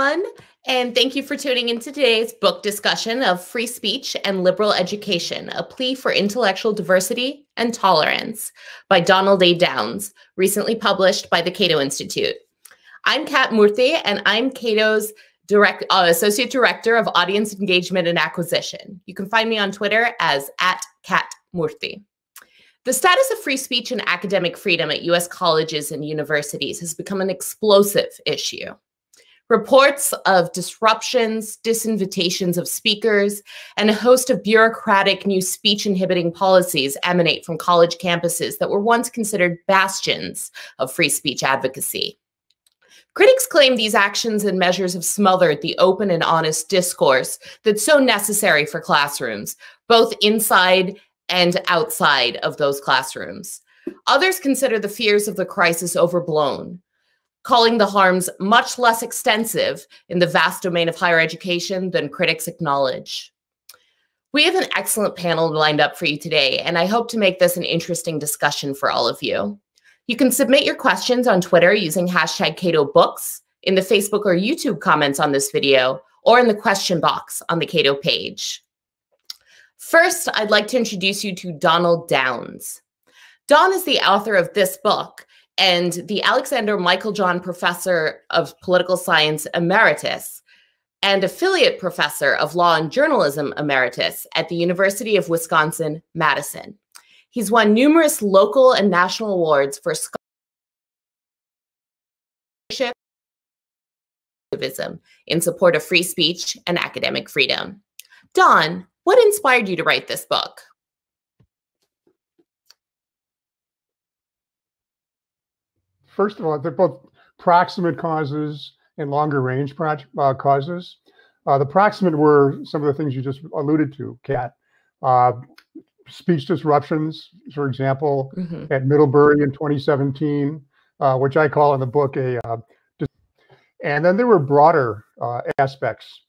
Everyone, and thank you for tuning in to today's book discussion of Free Speech and Liberal Education A Plea for Intellectual Diversity and Tolerance by Donald A. Downs, recently published by the Cato Institute. I'm Kat Murthy, and I'm Cato's direct, uh, Associate Director of Audience Engagement and Acquisition. You can find me on Twitter as at Kat Murthy. The status of free speech and academic freedom at US colleges and universities has become an explosive issue. Reports of disruptions, disinvitations of speakers, and a host of bureaucratic new speech inhibiting policies emanate from college campuses that were once considered bastions of free speech advocacy. Critics claim these actions and measures have smothered the open and honest discourse that's so necessary for classrooms, both inside and outside of those classrooms. Others consider the fears of the crisis overblown calling the harms much less extensive in the vast domain of higher education than critics acknowledge. We have an excellent panel lined up for you today, and I hope to make this an interesting discussion for all of you. You can submit your questions on Twitter using hashtag Cato Books, in the Facebook or YouTube comments on this video, or in the question box on the Cato page. First, I'd like to introduce you to Donald Downs. Don is the author of this book, and the Alexander Meiklejohn Professor of Political Science Emeritus and affiliate professor of law and journalism emeritus at the University of Wisconsin Madison. He's won numerous local and national awards for scholarship activism in support of free speech and academic freedom. Don, what inspired you to write this book? First of all, they're both proximate causes and longer range uh, causes. Uh, the proximate were some of the things you just alluded to, Kat. Uh, speech disruptions, for example, mm-hmm. at Middlebury in 2017, uh, which I call in the book a. Uh, and then there were broader uh, aspects,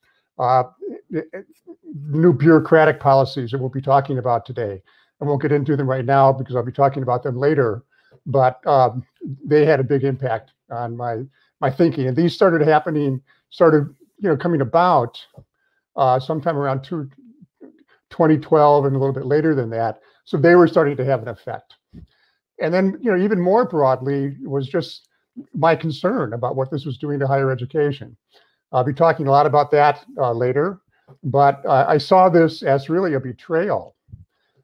new bureaucratic policies that we'll be talking about today. I won't get into them right now because I'll be talking about them later but um, they had a big impact on my my thinking. And these started happening, started you know coming about uh, sometime around two, 2012 and a little bit later than that. So they were starting to have an effect. And then you know even more broadly was just my concern about what this was doing to higher education. I'll be talking a lot about that uh, later, but uh, I saw this as really a betrayal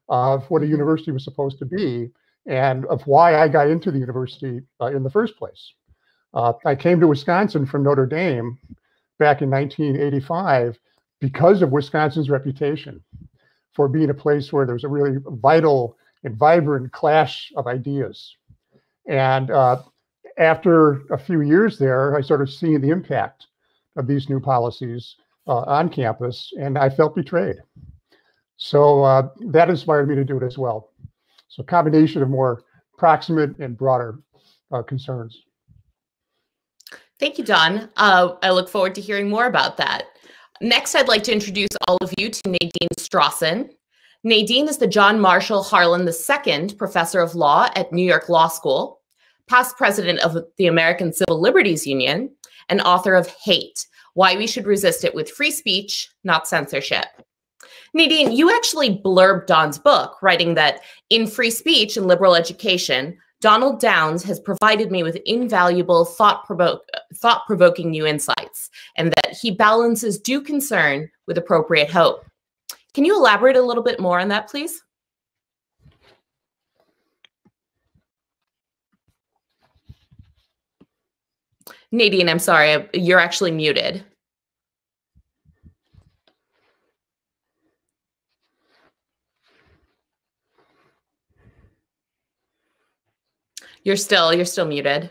of what a university was supposed to be and of why I got into the university uh, in the first place. Uh, I came to Wisconsin from Notre Dame back in 1985 because of Wisconsin's reputation for being a place where there's a really vital and vibrant clash of ideas. And uh, after a few years there, I started seeing the impact of these new policies uh, on campus, and I felt betrayed. So uh, that inspired me to do it as well. So combination of more proximate and broader uh, concerns. Thank you, Don. Uh, I look forward to hearing more about that. Next, I'd like to introduce all of you to Nadine Strossen. Nadine is the John Marshall Harlan II Professor of Law at New York Law School, past president of the American Civil Liberties Union, and author of Hate, Why We Should Resist It with Free Speech, Not Censorship. Nadine, you actually blurbed Don's book, writing that in free speech and liberal education, Donald Downs has provided me with invaluable thought provoking new insights, and that he balances due concern with appropriate hope. Can you elaborate a little bit more on that, please? Nadine, I'm sorry, you're actually muted. You're still you're still muted.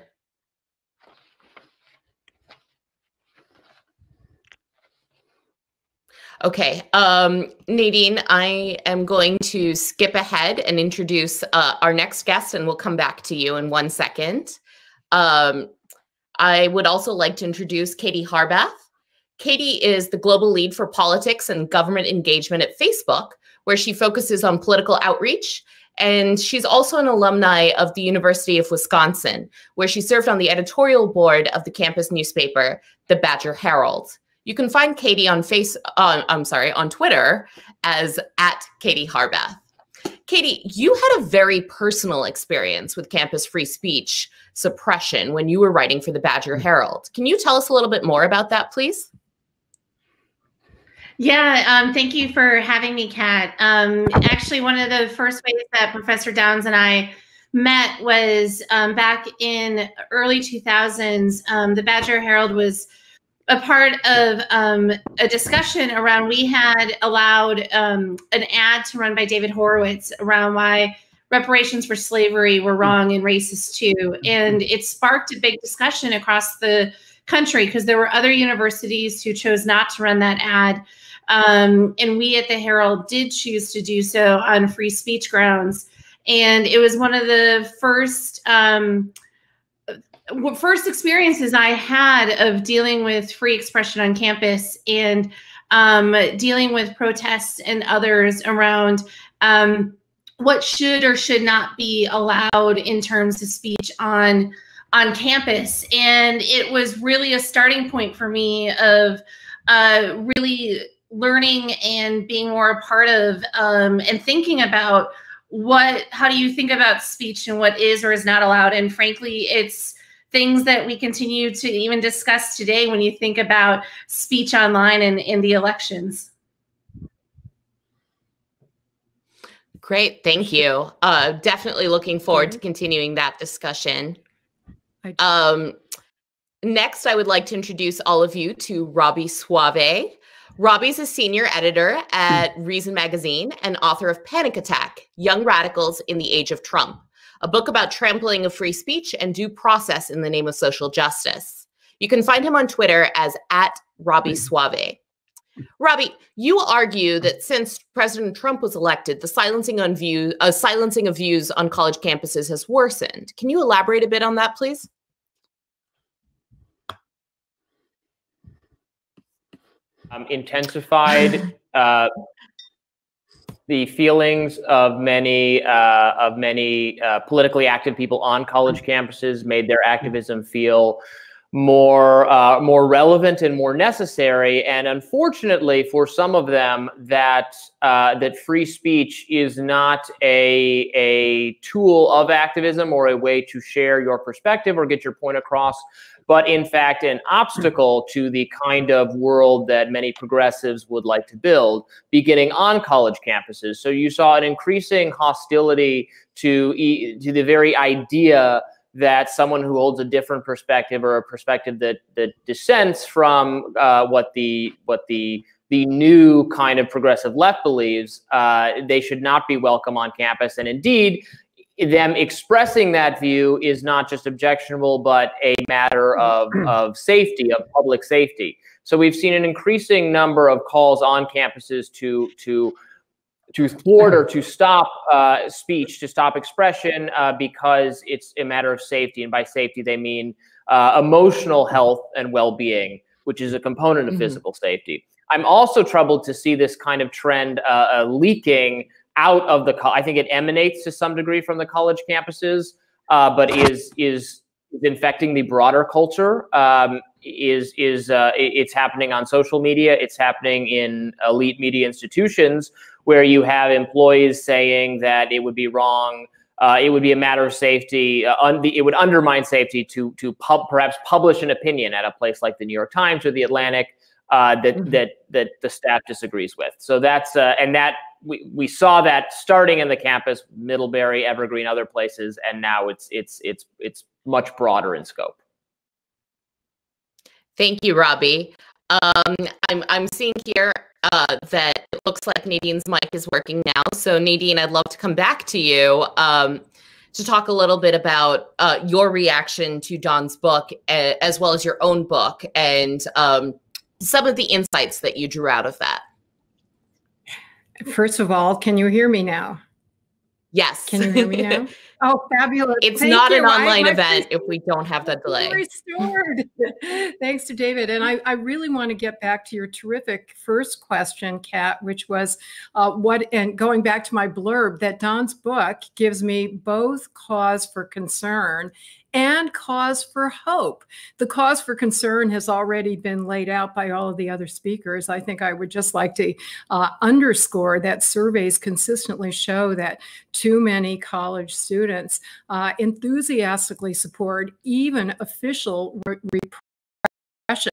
Okay, um, Nadine, I am going to skip ahead and introduce uh, our next guest, and we'll come back to you in one second. Um, I would also like to introduce Katie Harbath. Katie is the global lead for politics and government engagement at Facebook, where she focuses on political outreach And she's also an alumni of the University of Wisconsin, where she served on the editorial board of the campus newspaper, the Badger Herald. You can find Katie on face, uh, I'm sorry, on Twitter as at Katie Harbath. Katie, you had a very personal experience with campus free speech suppression when you were writing for the Badger mm-hmm. Herald. Can you tell us a little bit more about that, please? Yeah, um, thank you for having me, Kat. Um, actually, one of the first ways that Professor Downs and I met was um, back in early 2000s. Um, the Badger Herald was a part of um, a discussion around we had allowed um, an ad to run by David Horowitz around why reparations for slavery were wrong and racist too. And it sparked a big discussion across the country because there were other universities who chose not to run that ad. Um, and we at the Herald did choose to do so on free speech grounds. And it was one of the first um, first experiences I had of dealing with free expression on campus and um, dealing with protests and others around um, what should or should not be allowed in terms of speech on on campus and it was really a starting point for me of uh, really learning and being more a part of um, and thinking about what how do you think about speech and what is or is not allowed and frankly it's things that we continue to even discuss today when you think about speech online and in the elections. Great, thank you. Uh, definitely looking forward to continuing that discussion. Um, next, I would like to introduce all of you to Robby Soave. Robby's a senior editor at hmm. Reason Magazine and author of Panic Attack Young Radicals in the Age of Trump a book about trampling of free speech and due process in the name of social justice. You can find him on Twitter as at Robby hmm. Soave. Robby, you argue hmm. that since President Trump was elected, the silencing on view, uh, silencing of views on college campuses has worsened. Can you elaborate a bit on that, please? Um, intensified uh, the feelings of many uh, of many uh, politically active people on college campuses made their activism feel more uh, more relevant and more necessary. And unfortunately, for some of them, that uh, that free speech is not a a tool of activism or a way to share your perspective or get your point across but in fact an obstacle to the kind of world that many progressives would like to build beginning on college campuses. So you saw an increasing hostility to, to the very idea that someone who holds a different perspective or a perspective that that dissents from uh, what the what the the new kind of progressive left believes, uh, they should not be welcome on campus. And indeed, them expressing that view is not just objectionable, but a matter of, of safety, of public safety. So we've seen an increasing number of calls on campuses to to to thwart or to stop uh, speech, to stop expression, uh, because it's a matter of safety. And by safety, they mean uh, emotional health and well-being, which is a component of mm-hmm. physical safety. I'm also troubled to see this kind of trend uh, uh, leaking out of the I think it emanates to some degree from the college campuses, uh, but is is infecting the broader culture. Um, is is uh, it's happening on social media. It's happening in elite media institutions where you have employees saying that it would be wrong. Uh, it would be a matter of safety. Uh, un- it would undermine safety to to pub- perhaps publish an opinion at a place like the New York Times or the Atlantic uh, that mm-hmm. that that the staff disagrees with. So that's uh, and that we, we saw that starting in the campus, Middlebury, Evergreen, other places, and now it's it's it's it's much broader in scope. Thank you, Robby. Um, I'm I'm seeing here uh, that it looks like Nadine's mic is working now. So Nadine, I'd love to come back to you um, to talk a little bit about uh, your reaction to Don's book, as well as your own book, and um, some of the insights that you drew out of that. First of all, can you hear me now? Yes. Can you hear me now? Oh, fabulous. It's Thank not you. an online event if we don't have that delay. Restored. Thanks to David. And I, I really want to get back to your terrific first question, Kat, which was uh, what, and going back to my blurb, that Don's book gives me both cause for concern and cause for hope. The cause for concern has already been laid out by all of the other speakers. I think I would just like to uh, underscore that surveys consistently show that too many college students uh, enthusiastically support even official re- repression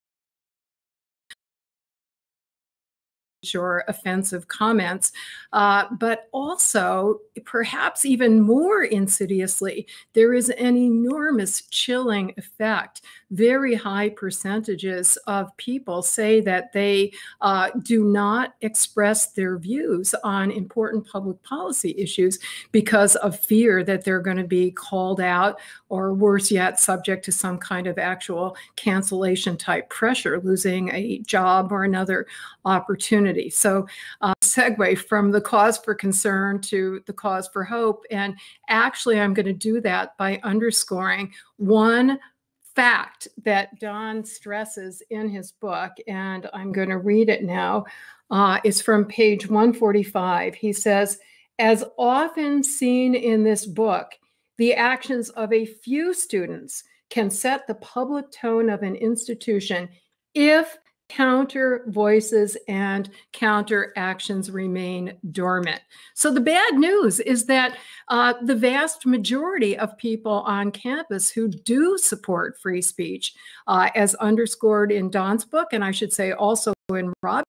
or offensive comments, uh, but also, perhaps even more insidiously, there is an enormous chilling effect. Very high percentages of people say that they uh, do not express their views on important public policy issues because of fear that they're going to be called out or worse yet, subject to some kind of actual cancellation type pressure, losing a job or another opportunity. So, uh, segue from the cause for concern to the cause for hope. And actually, I'm going to do that by underscoring one fact that Don stresses in his book, and I'm going to read it now. Uh, it's from page 145. He says, as often seen in this book, the actions of a few students can set the public tone of an institution if counter voices and counter actions remain dormant. So the bad news is that uh, the vast majority of people on campus who do support free speech, uh, as underscored in Don's book, and I should say also in Rob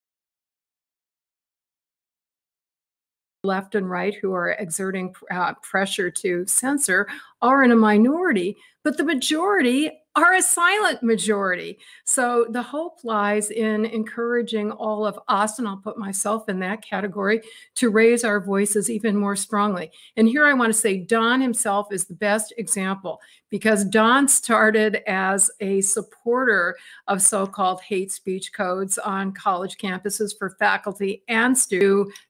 left and right who are exerting uh, pressure to censor are in a minority, but the majority are a silent majority. So the hope lies in encouraging all of us, and I'll put myself in that category, to raise our voices even more strongly. And here I want to say Don himself is the best example because Don started as a supporter of so called hate speech codes on college campuses for faculty and students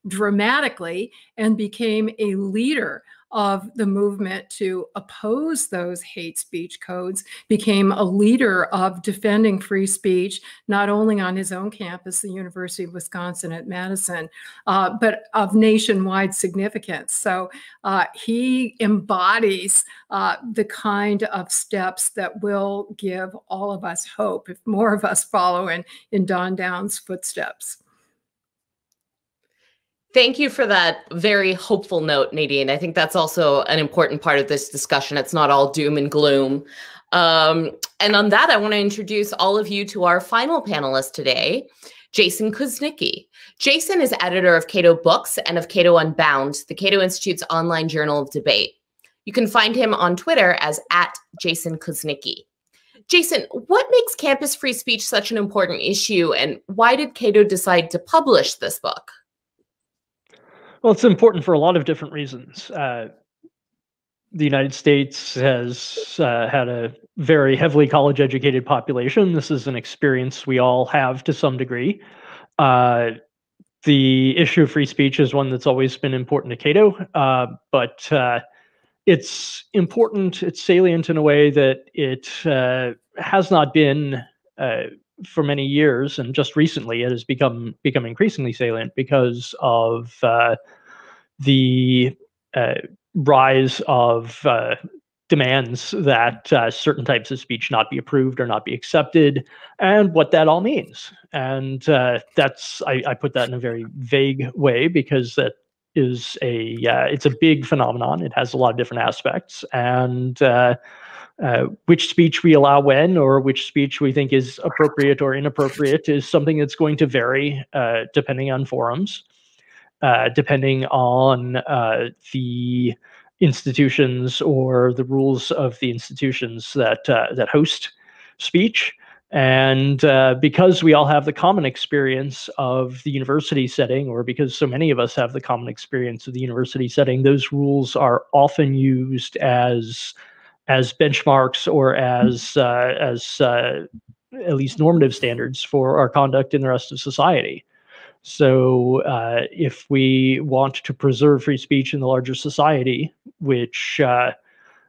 dramatically and became a leader of the movement to oppose those hate speech codes, became a leader of defending free speech, not only on his own campus, the University of Wisconsin at Madison, uh, but of nationwide significance. So uh, he embodies uh, the kind of steps that will give all of us hope if more of us follow in, in Don Downs' footsteps. Thank you for that very hopeful note, Nadine. I think that's also an important part of this discussion. It's not all doom and gloom. Um, and on that, I want to introduce all of you to our final panelist today, Jason Kuznicki. Jason is editor of Cato Books and of Cato Unbound, the Cato Institute's online journal of debate. You can find him on Twitter as at Jason Kuznicki. Jason, what makes campus free speech such an important issue, and why did Cato decide to publish this book? Well, it's important for a lot of different reasons. Uh, the United States has uh, had a very heavily college educated population. This is an experience we all have to some degree. Uh, the issue of free speech is one that's always been important to Cato, uh, but uh, it's important, it's salient in a way that it uh, has not been for many years, and just recently it has become become increasingly salient because of uh, the uh, rise of uh, demands that uh, certain types of speech not be approved or not be accepted, and what that all means. And uh, that's I, I, put that in a very vague way because that is a uh, it's a big phenomenon. It has a lot of different aspects, and uh, which speech we allow when, or which speech we think is appropriate or inappropriate, is something that's going to vary depending on forums. Uh, depending on uh, the institutions or the rules of the institutions that uh, that host speech. And because we all have the common experience of the university setting, or because so many of us have the common experience of the university setting, those rules are often used as as benchmarks or as as at least normative standards for our conduct in the rest of society. So, uh, if we want to preserve free speech in the larger society, which uh,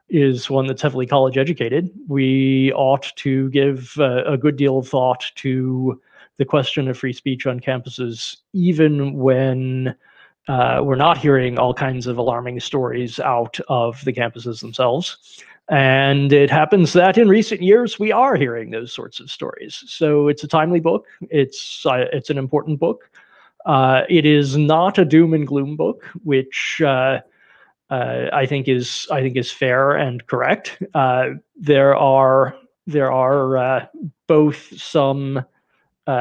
is one that's heavily college educated, we ought to give uh, a good deal of thought to the question of free speech on campuses, even when uh, we're not hearing all kinds of alarming stories out of the campuses themselves. And it happens that in recent years we are hearing those sorts of stories. So it's a timely book. It's uh, it's an important book. Uh, it is not a doom and gloom book, which uh, uh I think is I think is fair and correct. Uh, there are there are uh, both some you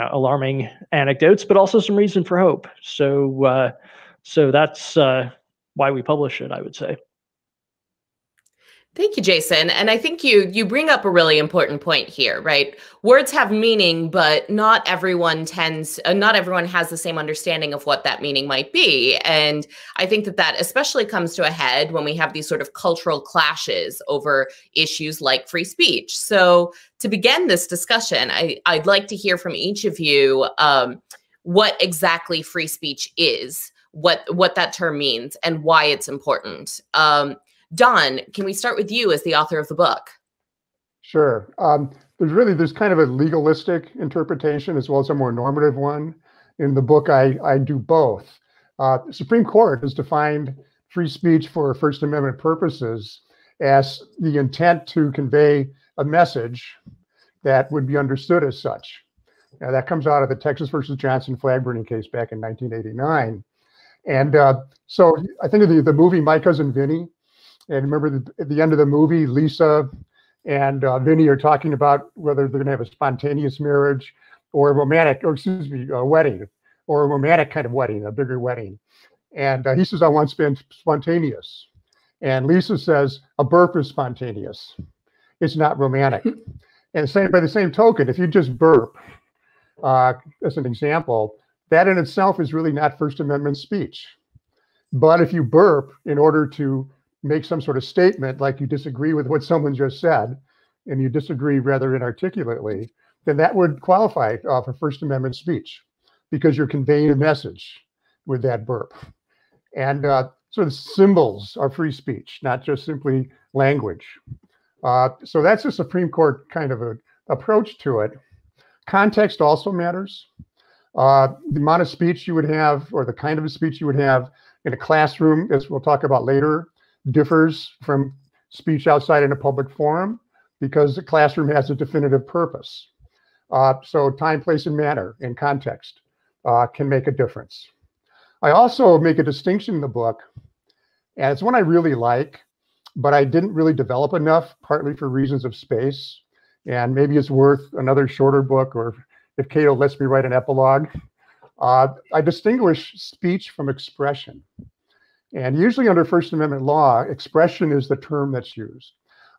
know, alarming anecdotes, but also some reason for hope. So so that's why we publish it. I would say. Thank you, Jason. And I think you you bring up a really important point here, right? Words have meaning, but not everyone tends, uh, not everyone has the same understanding of what that meaning might be. And I think that that especially comes to a head when we have these sort of cultural clashes over issues like free speech. So to begin this discussion, I, I'd like to hear from each of you um, what exactly free speech is, what what that term means, and why it's important. Um, Don, can we start with you as the author of the book? Sure. Um, there's really there's kind of a legalistic interpretation as well as a more normative one. In the book, I I do both. Uh, the Supreme Court has defined free speech for First Amendment purposes as the intent to convey a message that would be understood as such. Now, that comes out of the Texas versus Johnson flag burning case back in 1989. And uh, so I think of the, the movie My Cousin Vinny, and remember, the, at the end of the movie, Lisa and uh, Vinny are talking about whether they're going to have a spontaneous marriage or a romantic, or excuse me, a wedding, or a romantic kind of wedding, a bigger wedding. And uh, he says, I want to spontaneous. And Lisa says, a burp is spontaneous. It's not romantic. and same by the same token, if you just burp, uh, as an example, that in itself is really not First Amendment speech. But if you burp in order to make some sort of statement like you disagree with what someone just said and you disagree rather inarticulately, then that would qualify uh, for First Amendment speech because you're conveying a message with that burp. And uh, sort of symbols are free speech, not just simply language. Uh, so that's a Supreme Court kind of a approach to it. Context also matters. Uh, the amount of speech you would have, or the kind of speech you would have in a classroom, as we'll talk about later, differs from speech outside in a public forum because the classroom has a definitive purpose. Uh, so time, place, and manner and context uh, can make a difference. I also make a distinction in the book, and it's one I really like, but I didn't really develop enough, partly for reasons of space. And maybe it's worth another shorter book, or if Cato lets me write an epilogue. Uh, I distinguish speech from expression. And usually under First Amendment law, expression is the term that's used.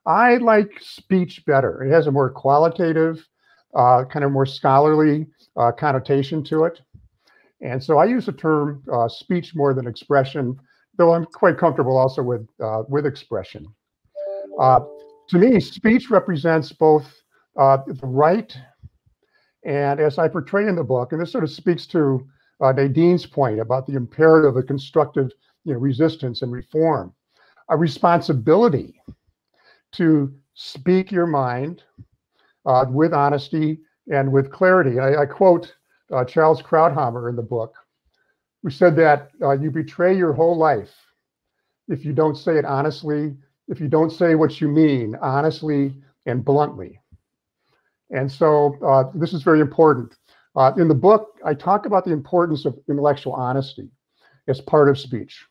I like speech better. It has a more qualitative, uh, kind of more scholarly uh, connotation to it. And so I use the term uh, speech more than expression, though I'm quite comfortable also with, uh, with expression. Uh, to me, speech represents both uh, the right and as I portray in the book, and this sort of speaks to Nadine's point about the imperative of constructive you know, resistance and reform, a responsibility to speak your mind uh, with honesty and with clarity. I, I quote uh, Charles Krauthammer in the book, who said that uh, you betray your whole life if you don't say it honestly, if you don't say what you mean honestly and bluntly. And so uh, this is very important. Uh, in the book, I talk about the importance of intellectual honesty as part of speech.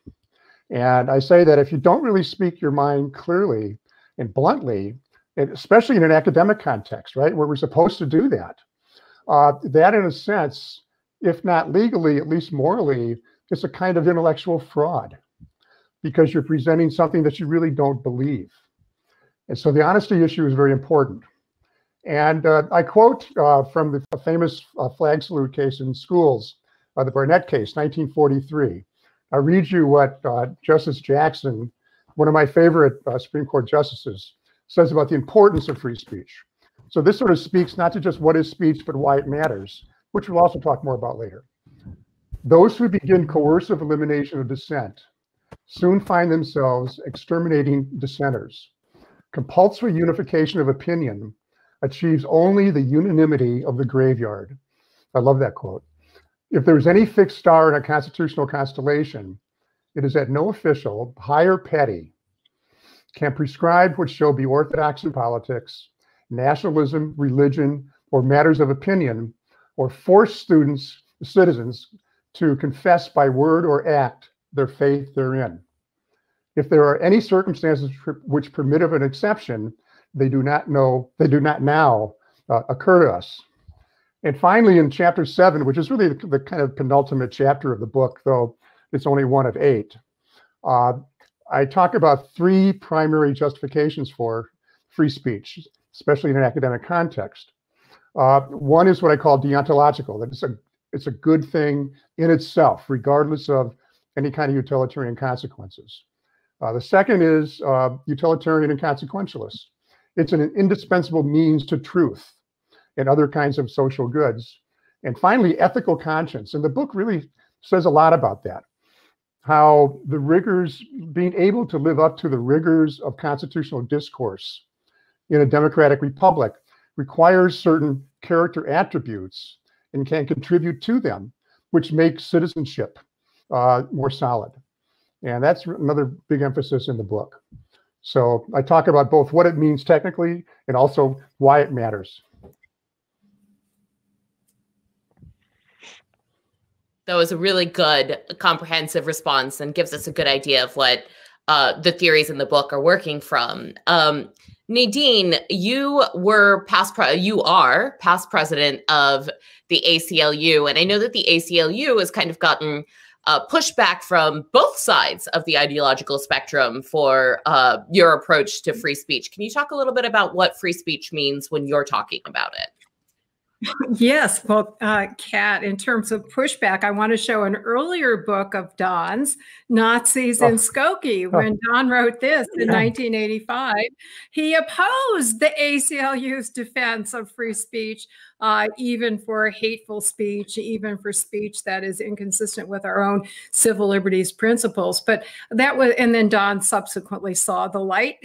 And I say that if you don't really speak your mind clearly and bluntly, especially in an academic context, right, where we're supposed to do that, uh, that in a sense, if not legally, at least morally, is a kind of intellectual fraud because you're presenting something that you really don't believe. And so the honesty issue is very important. And uh, I quote uh, from the famous uh, flag salute case in schools, uh, the Barnette case, 1943. I read you what uh, Justice Jackson, one of my favorite uh, Supreme Court justices, says about the importance of free speech. So this sort of speaks not to just what is speech, but why it matters. which we'll also talk more about later. Those who begin coercive elimination of dissent soon find themselves exterminating dissenters. Compulsory unification of opinion achieves only the unanimity of the graveyard. I love that quote. If there's any fixed star in a constitutional constellation, it is that no official, high or petty, can prescribe what shall be orthodox in politics, nationalism, religion, or matters of opinion, or force students, citizens, to confess by word or act their faith therein. If there are any circumstances which permit of an exception, they do not know, they do not now uh, occur to us. And finally, in chapter seven, which is really the, the, kind of penultimate chapter of the book, though it's only one of eight, uh, I talk about three primary justifications for free speech, especially in an academic context. Uh, one is what I call deontological, that it's a, it's a good thing in itself, regardless of any kind of utilitarian consequences. Uh, the second is uh, utilitarian and consequentialist. It's an indispensable means to truth and other kinds of social goods. And finally, ethical conscience. And the book really says a lot about that. How the rigors, being able to live up to the rigors of constitutional discourse in a democratic republic requires certain character attributes and can contribute to them, which makes citizenship uh, more solid. And that's another big emphasis in the book. So I talk about both what it means technically and also why it matters. That was a really good, comprehensive response and gives us a good idea of what uh, the theories in the book are working from. Um, Nadine, you were past, you are past president of the ACLU, and I know that the ACLU has kind of gotten uh, pushback from both sides of the ideological spectrum for uh, your approach to free speech. Can you talk a little bit about what free speech means when you're talking about it? Yes, well, uh, Kat, in terms of pushback, I want to show an earlier book of Don's, Nazis oh. in Skokie. Oh. When Don wrote this in yeah. 1985, he opposed the ACLU's defense of free speech uh, even for hateful speech, even for speech that is inconsistent with our own civil liberties principles. But that was, and then Don subsequently saw the light.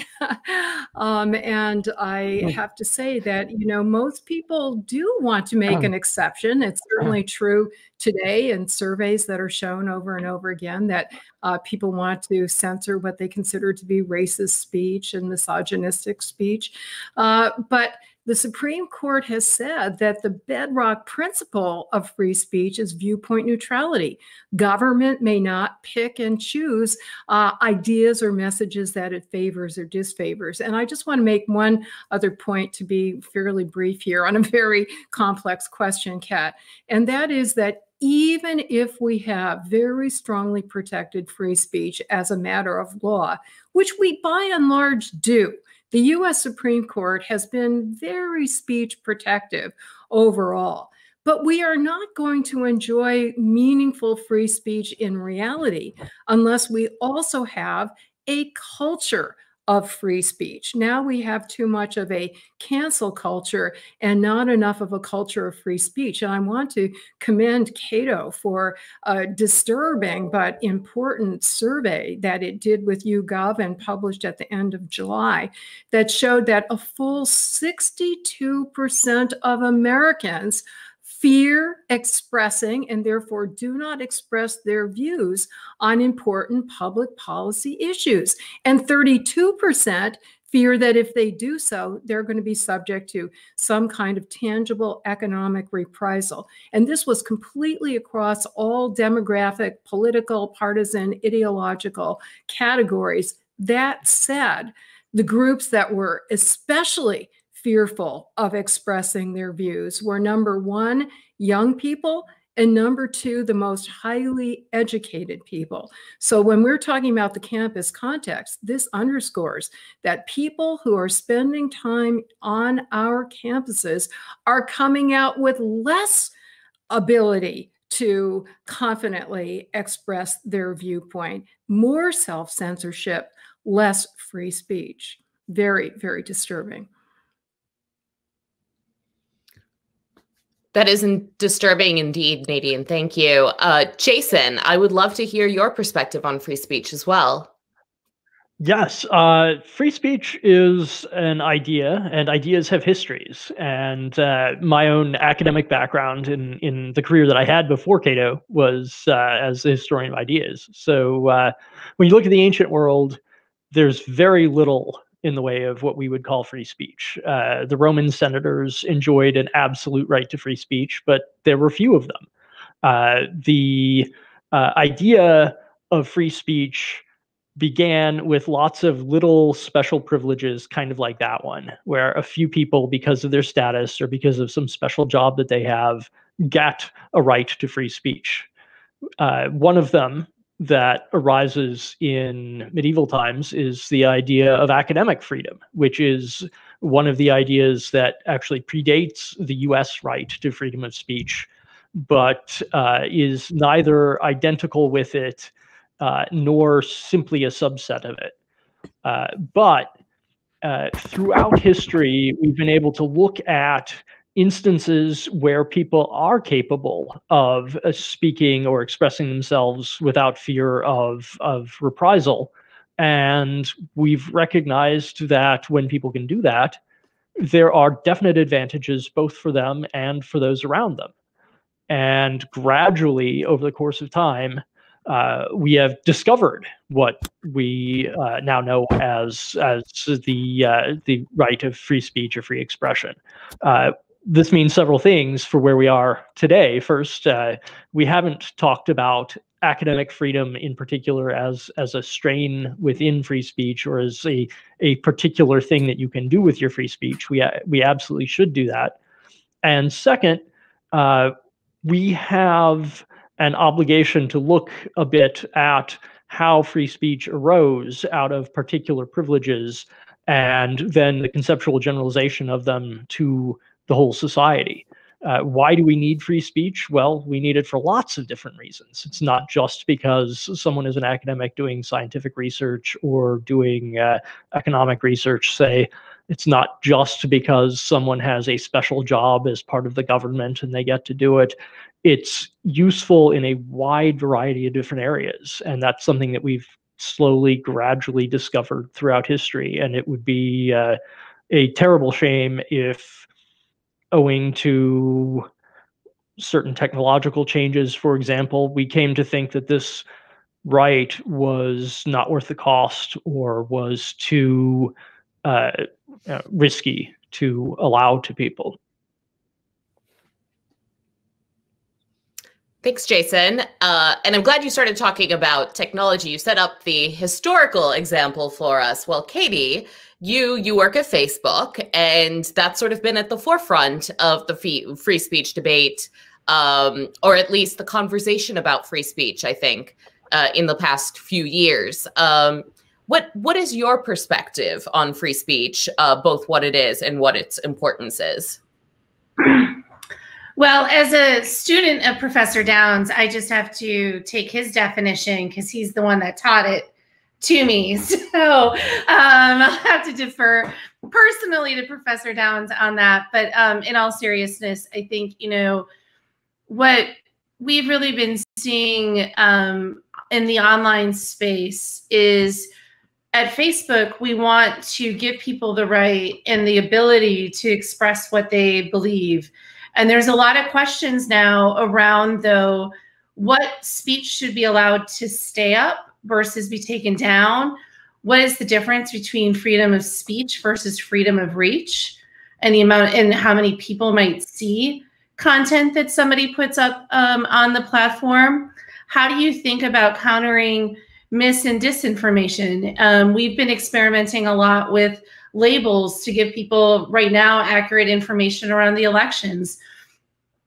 um, and I hmm. have to say that, you know, most people do want to make an exception. It's certainly true today in surveys that are shown over and over again that uh, people want to censor what they consider to be racist speech and misogynistic speech. Uh, but the Supreme Court has said that the bedrock principle of free speech is viewpoint neutrality. Government may not pick and choose uh, ideas or messages that it favors or disfavors. And I just want to make one other point to be fairly brief here on a very complex question, Kat, and that is that even if we have very strongly protected free speech as a matter of law, which we by and large do, the US Supreme Court has been very speech protective overall. But we are not going to enjoy meaningful free speech in reality unless we also have a culture of free speech. Now we have too much of a cancel culture and not enough of a culture of free speech. And I want to commend Cato for a disturbing but important survey that it did with YouGov and published at the end of July that showed that a full 62% of Americans fear expressing and therefore do not express their views on important public policy issues. And 32% fear that if they do so, they're going to be subject to some kind of tangible economic reprisal. And this was completely across all demographic, political, partisan, ideological categories. That said, the groups that were especially fearful of expressing their views were number one, young people, and number two, the most highly educated people. So when we're talking about the campus context, this underscores that people who are spending time on our campuses are coming out with less ability to confidently express their viewpoint, more self censorship, less free speech. Very, very disturbing. That isn't disturbing indeed, Nadine. Thank you. Uh, Jason, I would love to hear your perspective on free speech as well. Yes, uh, free speech is an idea, and ideas have histories. And uh, my own academic background in in the career that I had before Cato was uh, as a historian of ideas. So uh, when you look at the ancient world, there's very little in the way of what we would call free speech. Uh, the Roman senators enjoyed an absolute right to free speech, but there were few of them. Uh, the idea of free speech began with lots of little special privileges, kind of like that one, where a few people, because of their status or because of some special job that they have, get a right to free speech. Uh, one of them that arises in medieval times is the idea of academic freedom, which is one of the ideas that actually predates the US right to freedom of speech, but uh, is neither identical with it uh, nor simply a subset of it. Uh, but uh, throughout history, we've been able to look at instances where people are capable of uh, speaking or expressing themselves without fear of, of reprisal. And we've recognized that when people can do that, there are definite advantages both for them and for those around them. And gradually, over the course of time, uh, we have discovered what we uh, now know as as the uh, the right of free speech or free expression. Uh, this means several things for where we are today. First, uh, we haven't talked about academic freedom in particular as as a strain within free speech or as a a particular thing that you can do with your free speech. We we absolutely should do that. And second, uh, we have an obligation to look a bit at how free speech arose out of particular privileges and then the conceptual generalization of them to the whole society. Uh, why do we need free speech? Well, we need it for lots of different reasons. It's not just because someone is an academic doing scientific research or doing uh, economic research, say. It's not just because someone has a special job as part of the government and they get to do it it's useful in a wide variety of different areas. And that's something that we've slowly, gradually discovered throughout history. And it would be uh, a terrible shame if, owing to certain technological changes, for example, we came to think that this right was not worth the cost or was too uh, uh, risky to allow to people. Thanks, Jason. Uh, and I'm glad you started talking about technology. You set up the historical example for us. Well, Katie, you you work at Facebook, and that's sort of been at the forefront of the free, free speech debate, um, or at least the conversation about free speech. I think uh, in the past few years. Um, what what is your perspective on free speech, uh, both what it is and what its importance is? Well, as a student of Professor Downs, I just have to take his definition because he's the one that taught it to me. So um, I'll have to defer personally to Professor Downs on that. But um, in all seriousness, I think, you know, what we've really been seeing um, in the online space is at Facebook, we want to give people the right and the ability to express what they believe and there's a lot of questions now around, though, what speech should be allowed to stay up versus be taken down? What is the difference between freedom of speech versus freedom of reach? And the amount and how many people might see content that somebody puts up um, on the platform? How do you think about countering mis and disinformation? Um, we've been experimenting a lot with labels to give people right now accurate information around the elections.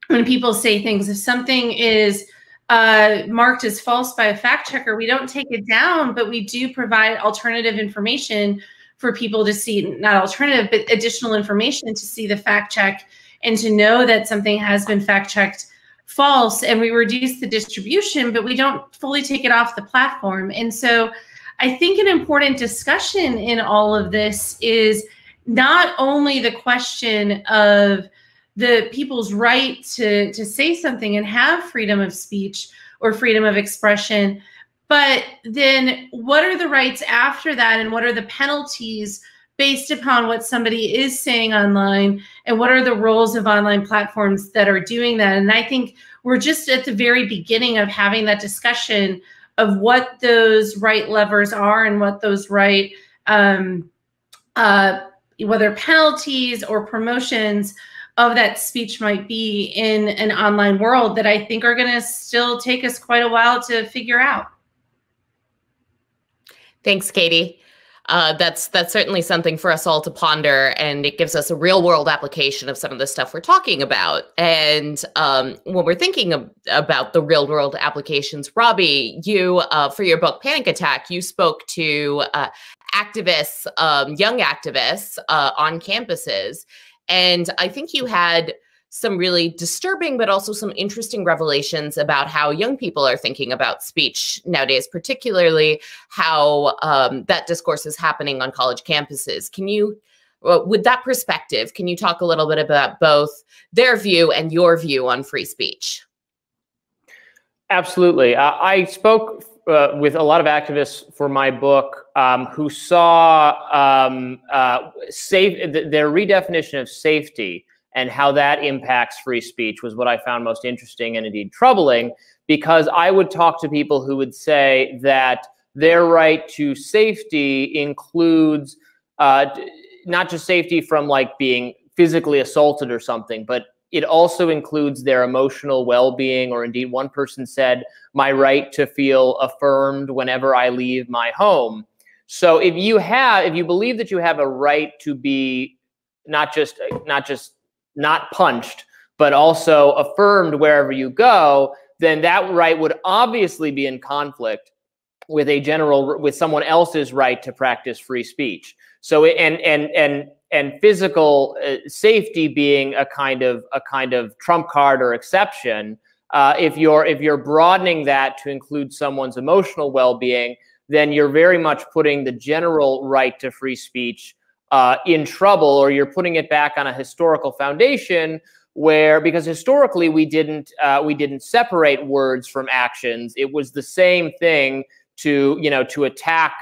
When people say things, if something is uh, marked as false by a fact checker, we don't take it down, but we do provide alternative information for people to see, not alternative, but additional information to see the fact check and to know that something has been fact checked false. And we reduce the distribution, but we don't fully take it off the platform. And so I think an important discussion in all of this is not only the question of the people's right to to say something and have freedom of speech or freedom of expression. But then what are the rights after that and what are the penalties based upon what somebody is saying online? And what are the roles of online platforms that are doing that? And i think we're just at the very beginning of having that discussion of what those right levers are and what those right um, uh, whether penalties or promotions of that speech might be in an online world that i think are going to still take us quite a while to figure out. Thanks katie. Uh, that's that's certainly something for us all to ponder, and it gives us a real world application of some of the stuff we're talking about. And um, when we're thinking of, about the real world applications, Robby, you uh, for your book Panic Attack, you spoke to uh, activists, um, young activists uh, on campuses, and I think you had some really disturbing but also some interesting revelations about how young people are thinking about speech nowadays particularly how um, that discourse is happening on college campuses. Can you with that perspective can you talk a little bit about both their view and your view on free speech? Absolutely. I spoke uh, with a lot of activists for my book um, who saw um, uh, safe th- their redefinition of safety and how that impacts free speech was what I found most interesting and indeed troubling because I would talk to people who would say that their right to safety includes uh, not just safety from like being physically assaulted or something, but it also includes their emotional well-being or indeed one person said my right to feel affirmed whenever i leave my home so if you have if you believe that you have a right to be not just not just not punched, but also affirmed wherever you go, then that right would obviously be in conflict with a general with someone else's right to practice free speech. So and and and and physical uh, safety being a kind of a kind of trump card or exception. Uh, if you're if you're broadening that to include someone's emotional well-being, then you're very much putting the general right to free speech uh, in trouble or you're putting it back on a historical foundation where because historically we didn't uh, we didn't separate words from actions it was the same thing to you know to attack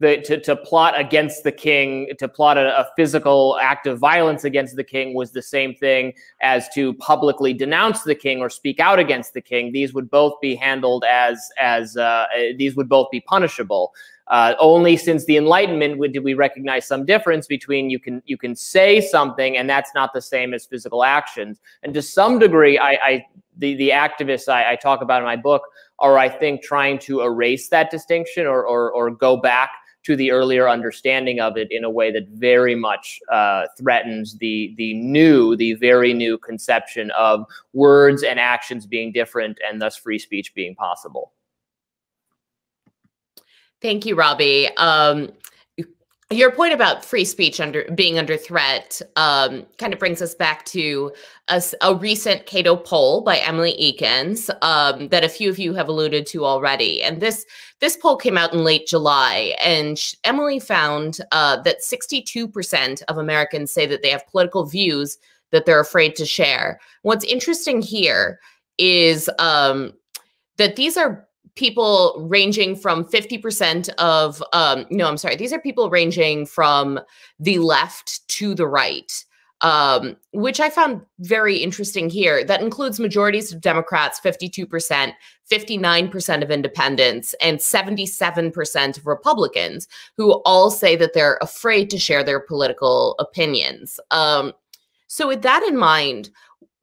the to, to plot against the king to plot a, a physical act of violence against the king was the same thing as to publicly denounce the king or speak out against the king these would both be handled as as uh, these would both be punishable uh, only since the Enlightenment did we recognize some difference between you can you can say something and that's not the same as physical actions. And to some degree, I, I the the activists I, I talk about in my book are I think trying to erase that distinction or or, or go back to the earlier understanding of it in a way that very much uh, threatens the the new, the very new conception of words and actions being different and thus free speech being possible. Thank you, Robby. Um, your point about free speech under being under threat um, kind of brings us back to a, a, recent Cato poll by Emily Ekins um, that a few of you have alluded to already. And this this poll came out in late July, and Emily found uh, that 62% of Americans say that they have political views that they're afraid to share. What's interesting here is um, that these are people ranging from 50% of um no i'm sorry these are people ranging from the left to the right um, which I found very interesting here. That includes majorities of Democrats, 52%, 59% of independents, and 77% of Republicans, who all say that they're afraid to share their political opinions. Um, so, with that in mind,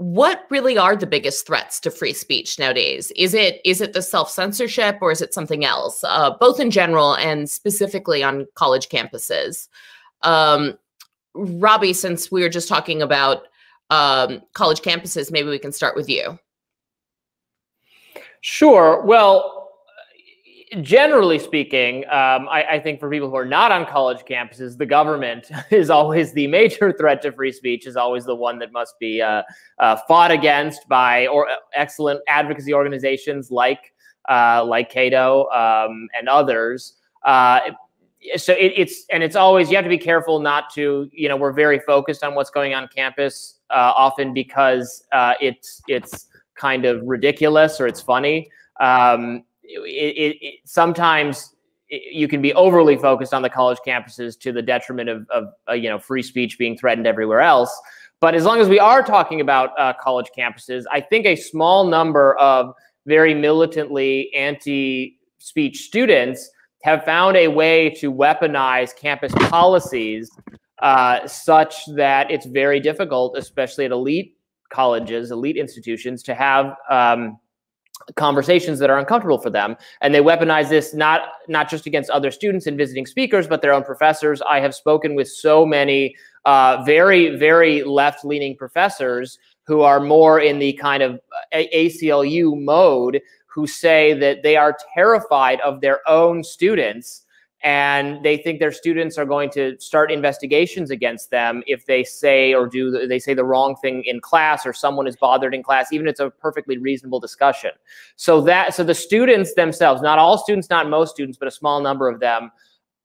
what really are the biggest threats to free speech nowadays? Is it is it the self-censorship or is it something else? Uh, both in general and specifically on college campuses. Um, robby since we were just talking about um, college campuses maybe we can start with you. Sure. Well generally speaking, um, I, I, think for people who are not on college campuses, the government is always the major threat to free speech. Is always the one that must be uh, uh, fought against by or uh, excellent advocacy organizations like uh, like Cato um, and others. Uh, so it, it's and it's always you have to be careful not to you know we're very focused on what's going on campus uh, often because it's it's kind of ridiculous or it's funny. Um, it, it, sometimes you can be overly focused on the college campuses to the detriment of, of uh, you know free speech being threatened everywhere else. But as long as we are talking about uh, college campuses, I think a small number of very militantly anti-speech students have found a way to weaponize campus policies uh, such that it's very difficult, especially at elite colleges, elite institutions, to have um, conversations that are uncomfortable for them. And they weaponize this not not just against other students and visiting speakers but their own professors. I have spoken with so many uh, very very left leaning professors who are more in the kind of aclu mode who say that they are terrified of their own students and they think their students are going to start investigations against them if they say or do they say the wrong thing in class or someone is bothered in class even if it's a perfectly reasonable discussion. So that so the students themselves not all students not most students but a small number of them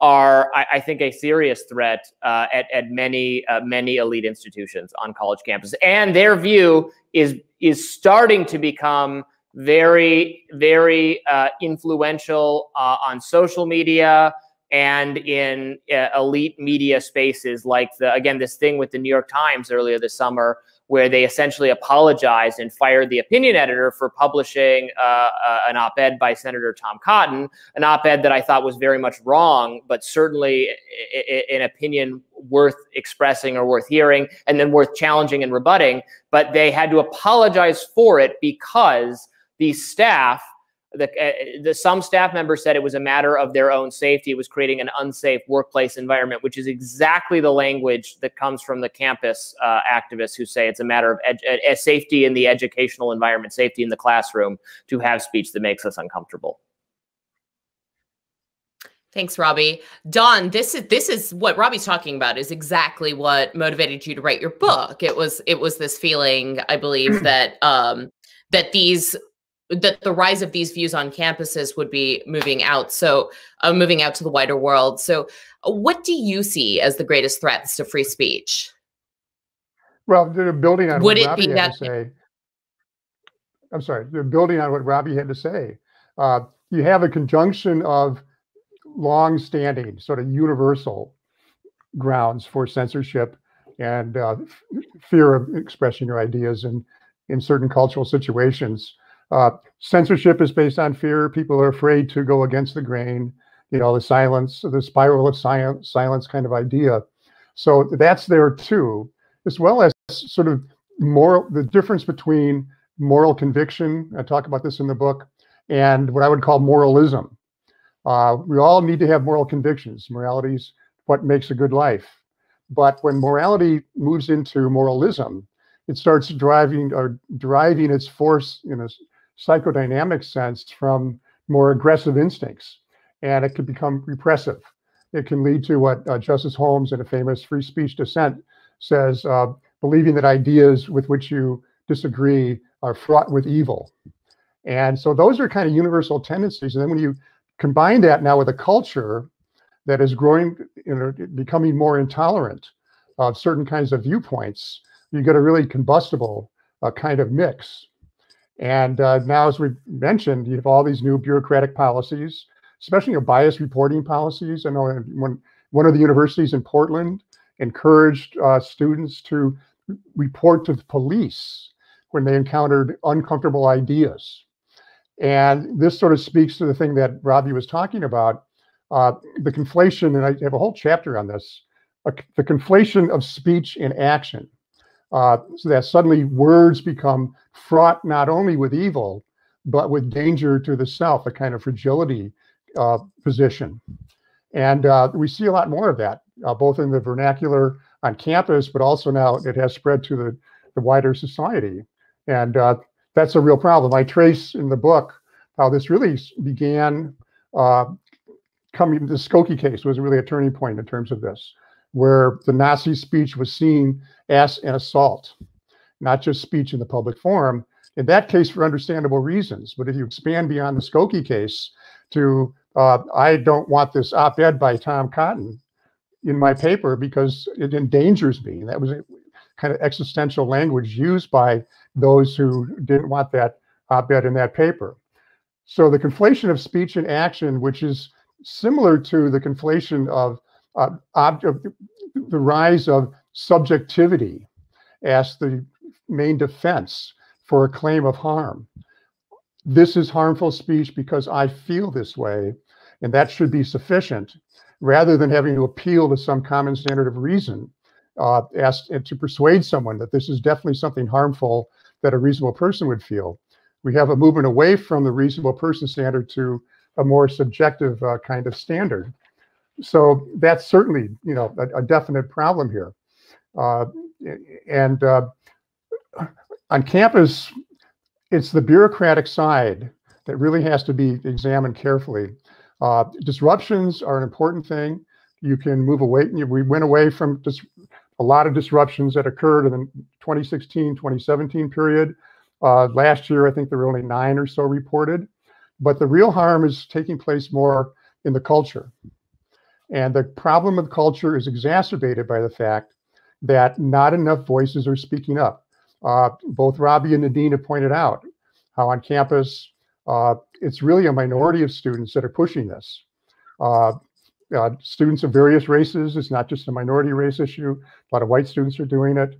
are I, I think a serious threat uh, at, at many uh, many elite institutions on college campuses. And their view is is starting to become very very uh, influential uh, on social media and in uh, elite media spaces like the again this thing with the New York Times earlier this summer where they essentially apologized and fired the opinion editor for publishing uh, uh, an op-ed by Senator Tom Cotton, an op-ed that I thought was very much wrong, but certainly an opinion worth expressing or worth hearing, and then worth challenging and rebutting. But they had to apologize for it because the staff the, uh, the, some staff members said it was a matter of their own safety. It was creating an unsafe workplace environment, which is exactly the language that comes from the campus uh, activists who say it's a matter of ed- ed- safety in the educational environment, safety in the classroom to have speech that makes us uncomfortable. Thanks, Robby. Don, this is this is what Robby's talking about is exactly what motivated you to write your book. It was it was this feeling, I believe, that um that these that the rise of these views on campuses would be moving out so uh, moving out to the wider world. So what do you see as the greatest threats to free speech? Well they're building on would what it Robby be had that to say. I'm sorry they're building on what robby had to say. Uh, you have a conjunction of long-standing sort of universal grounds for censorship and uh, fear of expressing your ideas in in certain cultural situations uh, censorship is based on fear. People are afraid to go against the grain. You know, the silence, the spiral of silence, silence kind of idea. So that's there too, as well as sort of moral, the difference between moral conviction. I talk about this in the book, and what I would call moralism. Uh, we all need to have moral convictions. Morality is what makes a good life. But when morality moves into moralism, it starts driving or driving its force in a psychodynamic sense from more aggressive instincts, and it can become repressive. It can lead to what uh, Justice Holmes, in a famous free speech dissent, says uh, believing that ideas with which you disagree are fraught with evil. And so those are kind of universal tendencies. And then when you combine that now with a culture that is growing, you know, becoming more intolerant of certain kinds of viewpoints, you get a really combustible uh, kind of mix. And uh, now, as we mentioned, you have all these new bureaucratic policies, especially your bias reporting policies. I know when one of the universities in Portland encouraged uh, students to report to the police when they encountered uncomfortable ideas. And this sort of speaks to the thing that Robby was talking about uh, the conflation, and I have a whole chapter on this uh, the conflation of speech and action uh, so that suddenly words become fraught not only with evil, but with danger to the self, a kind of fragility uh, position. And uh, we see a lot more of that, uh, both in the vernacular on campus, but also now it has spread to the, the wider society. And uh, that's a real problem. I trace in the book how this really began uh, coming, the Skokie case was really a turning point in terms of this where the Nazi speech was seen as an assault, not just speech in the public forum. In that case, for understandable reasons. But if you expand beyond the Skokie case to, uh, I don't want this op ed by Tom Cotton in my paper because it endangers me. And that was kind of existential language used by those who didn't want that op-ed in that paper. So the conflation of speech and action, which is similar to the conflation of, uh, object, the rise of subjectivity as the main defense for a claim of harm. This is harmful speech because I feel this way, and that should be sufficient, rather than having to appeal to some common standard of reason uh, ask, to persuade someone that this is definitely something harmful that a reasonable person would feel. We have a movement away from the reasonable person standard to a more subjective uh, kind of standard. So that's certainly, you know, a, a definite problem here. Uh, and uh, on campus, it's the bureaucratic side that really has to be examined carefully. Uh, disruptions are an important thing. You can move away. We went away from dis- a lot of disruptions that occurred in the 2016 2017 period. Uh, last year, I think there were only nine or so reported. But the real harm is taking place more in the culture. And the problem of culture is exacerbated by the fact that not enough voices are speaking up. Uh, both Robby and Nadine have pointed out how on campus uh, it's really a minority of students that are pushing this. Uh, uh, students of various races, it's not just a minority race issue. A lot of white students are doing it.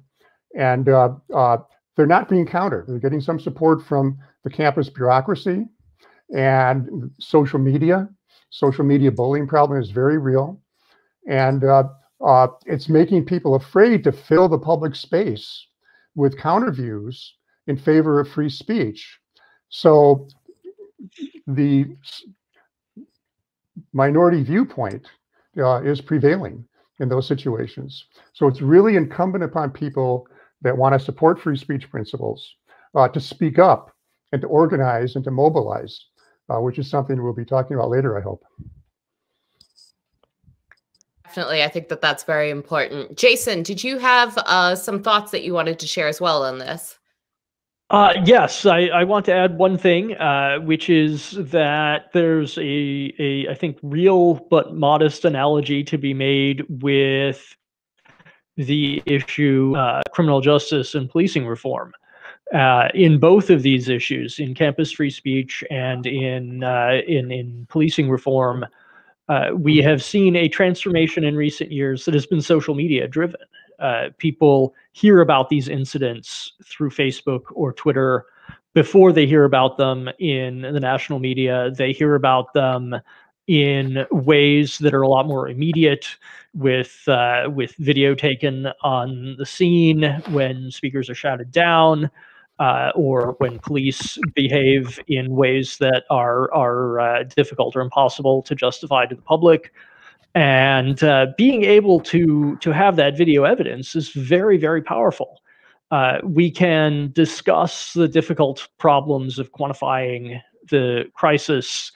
And uh, uh, they're not being countered. They're getting some support from the campus bureaucracy and social media. Social media bullying problem is very real. And uh, uh, it's making people afraid to fill the public space with counter views in favor of free speech. So the minority viewpoint uh, is prevailing in those situations. So it's really incumbent upon people that want to support free speech principles uh, to speak up and to organize and to mobilize, uh, which is something we'll be talking about later, I hope. Definitely. I think that that's very important. Jason, did you have uh, some thoughts that you wanted to share as well on this? Uh, yes, I, I want to add one thing, uh, which is that there's a, a, I think, real but modest analogy to be made with the issue uh, criminal justice and policing reform. Uh, in both of these issues, in campus free speech and in uh, in in policing reform, uh, we have seen a transformation in recent years that has been social media driven. Uh, people hear about these incidents through Facebook or Twitter. Before they hear about them in the national media. They hear about them in ways that are a lot more immediate with uh, with video taken on the scene when speakers are shouted down uh, or when police behave in ways that are are uh, difficult or impossible to justify to the public. And uh, being able to to have that video evidence is very very powerful. Uh, we can discuss the difficult problems of quantifying the crisis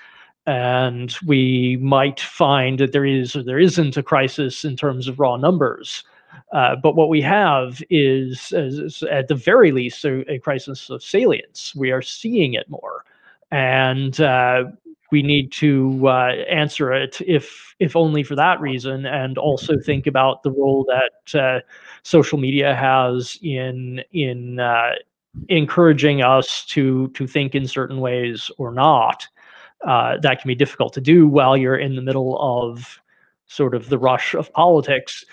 and we might find that there is or there isn't a crisis in terms of raw numbers uh, but what we have is, is at the very least a, a, crisis of salience. We are seeing it more. And uh, we need to uh, answer it if if only for that reason and also think about the role that uh, social media has in in uh, encouraging us to to think in certain ways or not. Uh, that can be difficult to do while you're in the middle of sort of the rush of politics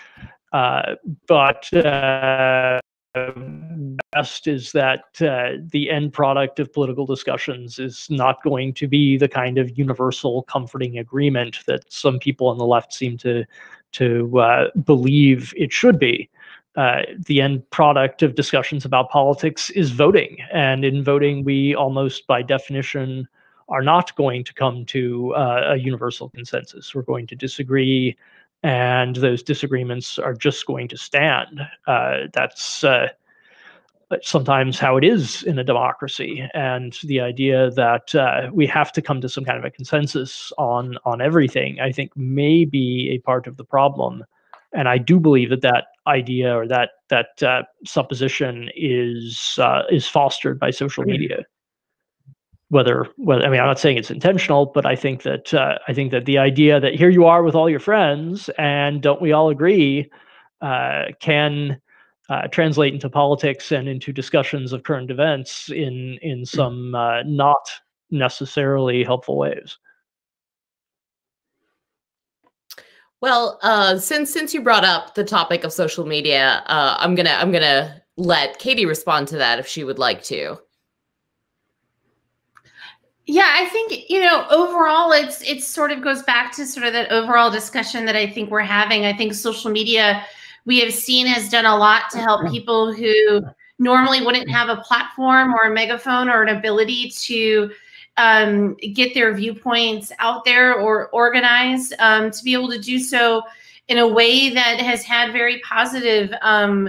uh, but uh, best is that uh, the end product of political discussions is not going to be the kind of universal comforting agreement that some people on the left seem to to uh, believe it should be. Uh, the end product of discussions about politics is voting, and in voting, we almost by definition are not going to come to uh, a universal consensus. We're going to disagree and those disagreements are just going to stand. Uh, that's uh, sometimes how it is in a democracy, and the idea that uh, we have to come to some kind of a consensus on on everything, I think, may be a part of the problem. And I do believe that that idea or that that uh, supposition is uh, is fostered by social media whether whether I mean I'm not saying it's intentional, but I think that uh, I think that the idea that here you are with all your friends and don't we all agree uh, can uh, translate into politics and into discussions of current events in in some uh, not necessarily helpful ways. Well, uh, since since you brought up the topic of social media, uh, I'm gonna I'm gonna let Katie respond to that if she would like to. Yeah, I think you know overall, it's it sort of goes back to sort of that overall discussion that I think we're having. I think social media we have seen has done a lot to help people who normally wouldn't have a platform or a megaphone or an ability to um, get their viewpoints out there or organized um, to be able to do so in a way that has had very positive um,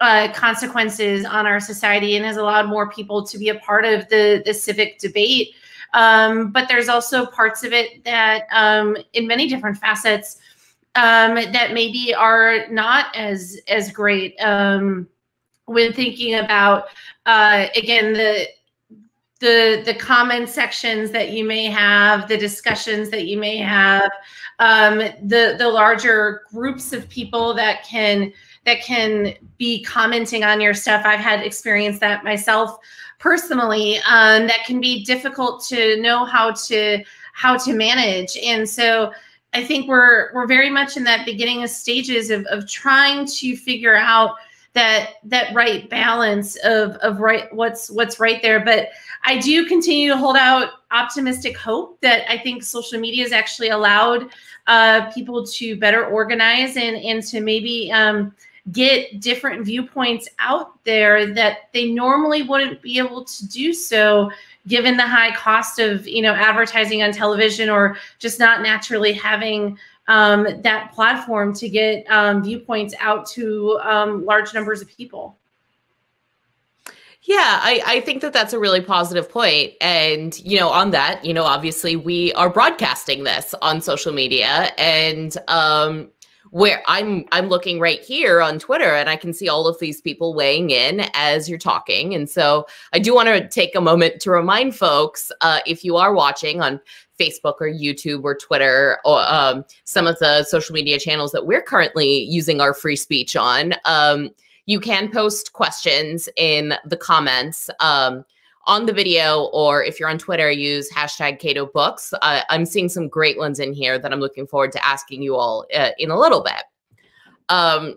uh, consequences on our society and has allowed more people to be a part of the, the civic debate. Um, but there's also parts of it that, um, in many different facets, um, that maybe are not as as great when thinking about uh, again the the the comment sections that you may have, the discussions that you may have, um, the the larger groups of people that can that can be commenting on your stuff. I've had experience that myself personally. Um, that can be difficult to know how to how to manage, and so. I think we're we're very much in that beginning of stages of, of trying to figure out that that right balance of of right what's what's right there. But I do continue to hold out optimistic hope that I think social media has actually allowed uh, people to better organize and and to maybe um, get different viewpoints out there that they normally wouldn't be able to do so given the high cost of you know advertising on television or just not naturally having um, that platform to get um, viewpoints out to um, large numbers of people yeah, I, I think that that's a really positive point. And, you know, on that, you know, obviously we are broadcasting this on social media and um, where I'm I'm looking right here on Twitter and I can see all of these people weighing in as you're talking. And so I do want to take a moment to remind folks uh, if you are watching on Facebook or YouTube or Twitter or um, some of the social media channels that we're currently using our free speech on. Um, you can post questions in the comments um, on the video, or if you're on Twitter, use hashtag Cato Books. Uh, I'm seeing some great ones in here that I'm looking forward to asking you all uh, in a little bit. Um,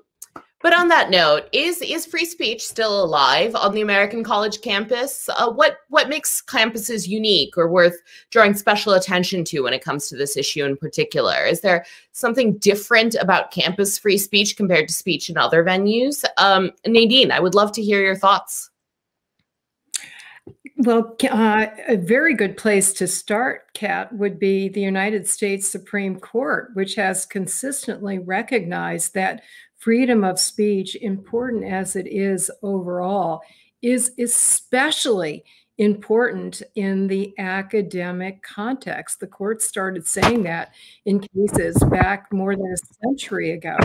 but on that note, is is free speech still alive on the American college campus? Uh, what what makes campuses unique or worth drawing special attention to when it comes to this issue in particular? Is there something different about campus free speech compared to speech in other venues? Um, Nadine, I would love to hear your thoughts. Well, uh, a very good place to start, Kat, would be the United States Supreme Court, which has consistently recognized that freedom of speech, important as it is overall, is especially important in the academic context. The court started saying that in cases back more than a century ago,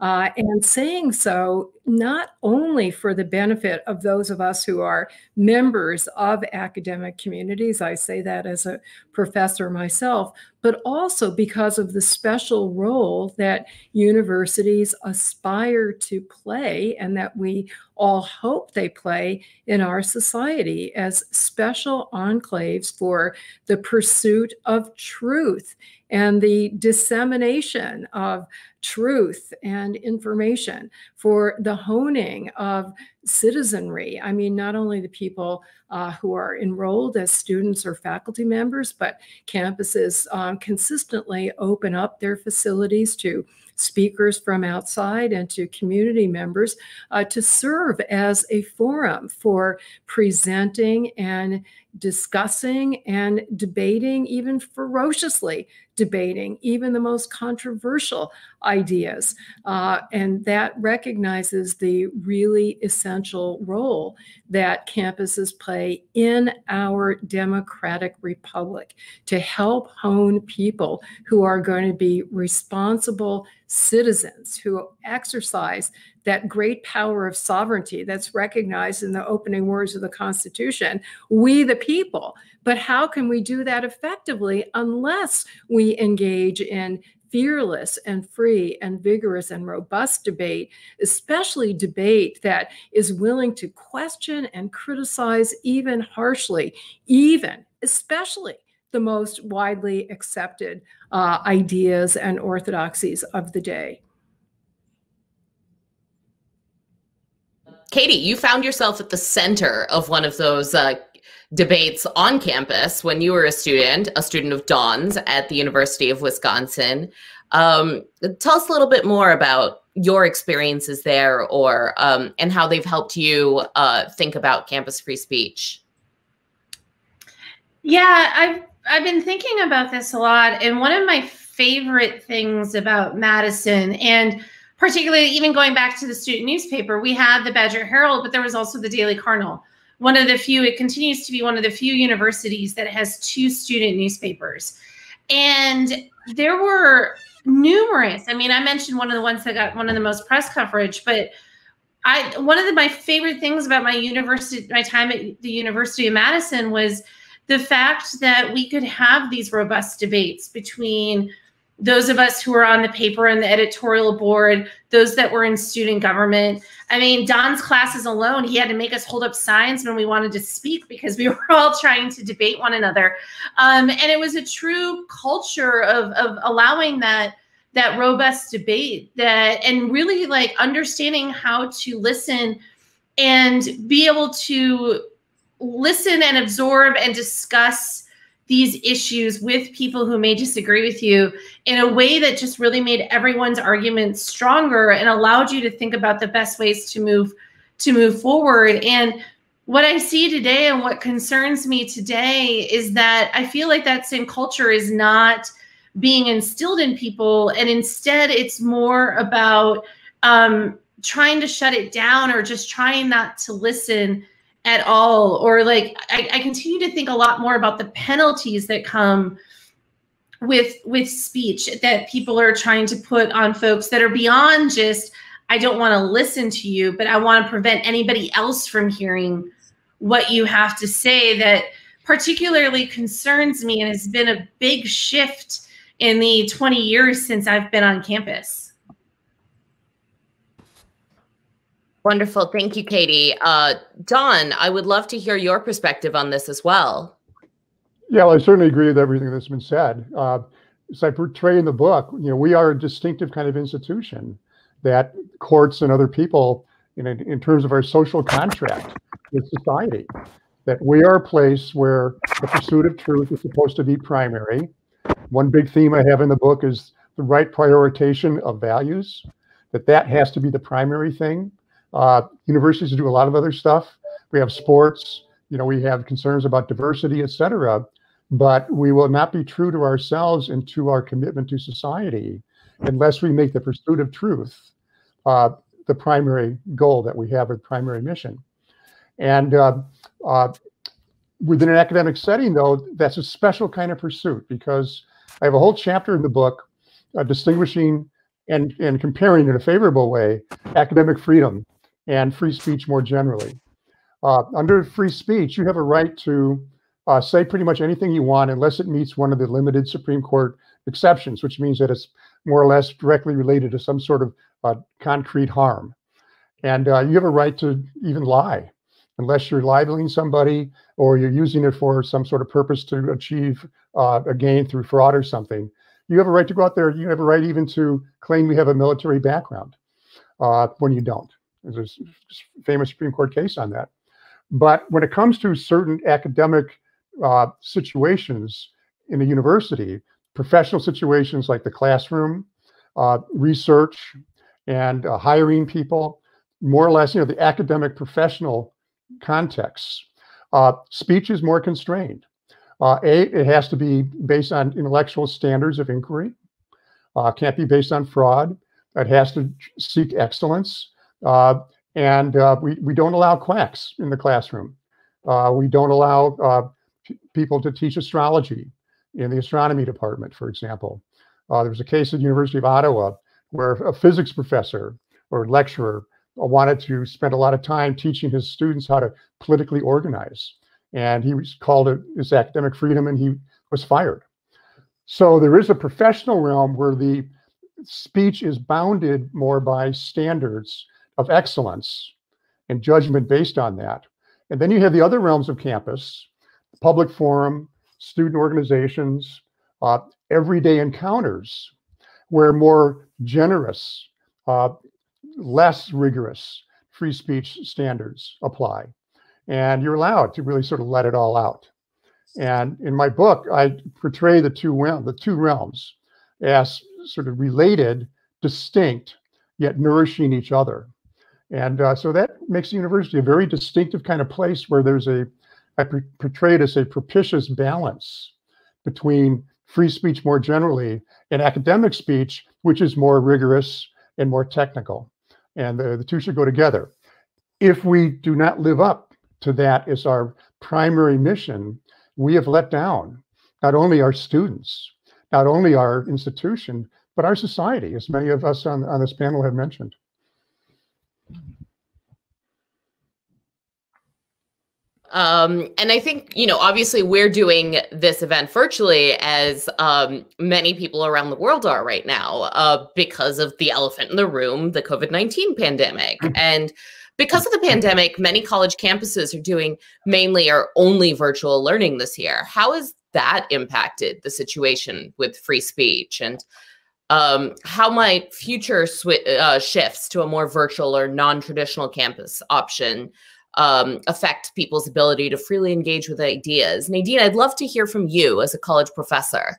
uh, and saying so not only for the benefit of those of us who are members of academic communities, I say that as a professor myself, but also because of the special role that universities aspire to play and that we all hope they play in our society as special enclaves for the pursuit of truth and the dissemination of truth and information, for the honing of citizenry. I mean, not only the people uh, who are enrolled as students or faculty members, but campuses um, consistently open up their facilities to speakers from outside and to community members uh, to serve as a forum for presenting and discussing and debating, even ferociously debating, even the most controversial ideas. Uh, and that recognizes the really essential role that campuses play in our democratic republic to help hone people who are going to be responsible citizens who exercise that great power of sovereignty that's recognized in the opening words of the Constitution, we the people. But how can we do that effectively unless we engage in fearless and free and vigorous and robust debate, especially debate that is willing to question and criticize even harshly, even, especially the most widely accepted uh, ideas and orthodoxies of the day. Katie, you found yourself at the center of one of those uh, debates on campus when you were a student, a student of Don's at the University of Wisconsin. Um, tell us a little bit more about your experiences there, or um, and how they've helped you uh, think about campus free speech. Yeah, I've I've been thinking about this a lot, and one of my favorite things about Madison, and particularly even going back to the student newspaper, we had the Badger Herald, but there was also the Daily Cardinal. One of the few, it continues to be one of the few universities that has two student newspapers. And there were numerous. I mean, I mentioned one of the ones that got one of the most press coverage, but I one of the, my favorite things about my university, my time at the University of Madison was the fact that we could have these robust debates between those of us who were on the paper and the editorial board, those that were in student government. I mean, Don's classes alone, he had to make us hold up signs when we wanted to speak because we were all trying to debate one another. Um, and it was a true culture of, of allowing that that robust debate that and really like understanding how to listen and be able to listen and absorb and discuss these issues with people who may disagree with you in a way that just really made everyone's arguments stronger and allowed you to think about the best ways to move to move forward. And what i see today and what concerns me today is that i feel like that same culture is not being instilled in people. And instead it's more about um, trying to shut it down or just trying not to listen at all or like I, I continue to think a lot more about the penalties that come with with speech that people are trying to put on folks that are beyond just i don't want to listen to you but i want to prevent anybody else from hearing what you have to say that particularly concerns me and has been a big shift in the 20 years since i've been on campus Wonderful. Thank you, Katie. Uh, Don, I would love to hear your perspective on this as well. Yeah, well, I certainly agree with everything that's been said. Uh, as I portray in the book, you know, we are a distinctive kind of institution that courts and other people, in, in terms of our social contract with society, that we are a place where the pursuit of truth is supposed to be primary. One big theme I have in the book is the right prioritization of values, that that has to be the primary thing uh, universities do a lot of other stuff. We have sports, you know, we have concerns about diversity, et cetera, but we will not be true to ourselves and to our commitment to society unless we make the pursuit of truth uh, the primary goal that we have, a primary mission. And uh, uh, within an academic setting, though, that's a special kind of pursuit because I have a whole chapter in the book uh, distinguishing and, and comparing in a favorable way academic freedom and free speech more generally. Uh, under free speech, you have a right to uh, say pretty much anything you want unless it meets one of the limited Supreme Court exceptions, which means that it's more or less directly related to some sort of uh, concrete harm. And uh, you have a right to even lie, unless you're libeling somebody or you're using it for some sort of purpose to achieve uh, a gain through fraud or something. You have a right to go out there. You have a right even to claim you have a military background uh, when you don't. There's a famous Supreme Court case on that. But when it comes to certain academic uh, situations in a university, professional situations like the classroom, uh, research, and uh, hiring people, more or less, you know, the academic professional contexts, uh, speech is more constrained. Uh, a, it has to be based on intellectual standards of inquiry. Uh, can't be based on fraud. It has to seek excellence. Uh, and uh, we, we don't allow quacks in the classroom. Uh, we don't allow people to teach astrology in the astronomy department, for example. there was a case at the University of Ottawa where a physics professor or lecturer wanted to spend a lot of time teaching his students how to politically organize. And he was called it his academic freedom and he was fired. So there is a professional realm where the speech is bounded more by standards of excellence and judgment based on that. And then you have the other realms of campus, public forum, student organizations, uh, everyday encounters, where more generous, uh, less rigorous free speech standards apply. And you're allowed to really sort of let it all out. And in my book, I portray the two the two realms as sort of related, distinct, yet nourishing each other. And uh, so that makes the university a very distinctive kind of place where there's a, I portray it as a propitious balance between free speech more generally and academic speech, which is more rigorous and more technical. And the, the two should go together. If we do not live up to that as our primary mission, we have let down not only our students, not only our institution, but our society, as many of us on, on this panel have mentioned. Um, and I think, you know, obviously we're doing this event virtually as um, many people around the world are right now uh, because of the elephant in the room, the COVID 19 pandemic. And because of the pandemic, many college campuses are doing mainly or only virtual learning this year. How has that impacted the situation with free speech? And um, how might future uh, shifts to a more virtual or non traditional campus option um, affect people's ability to freely engage with ideas. Nadine, I'd love to hear from you as a college professor.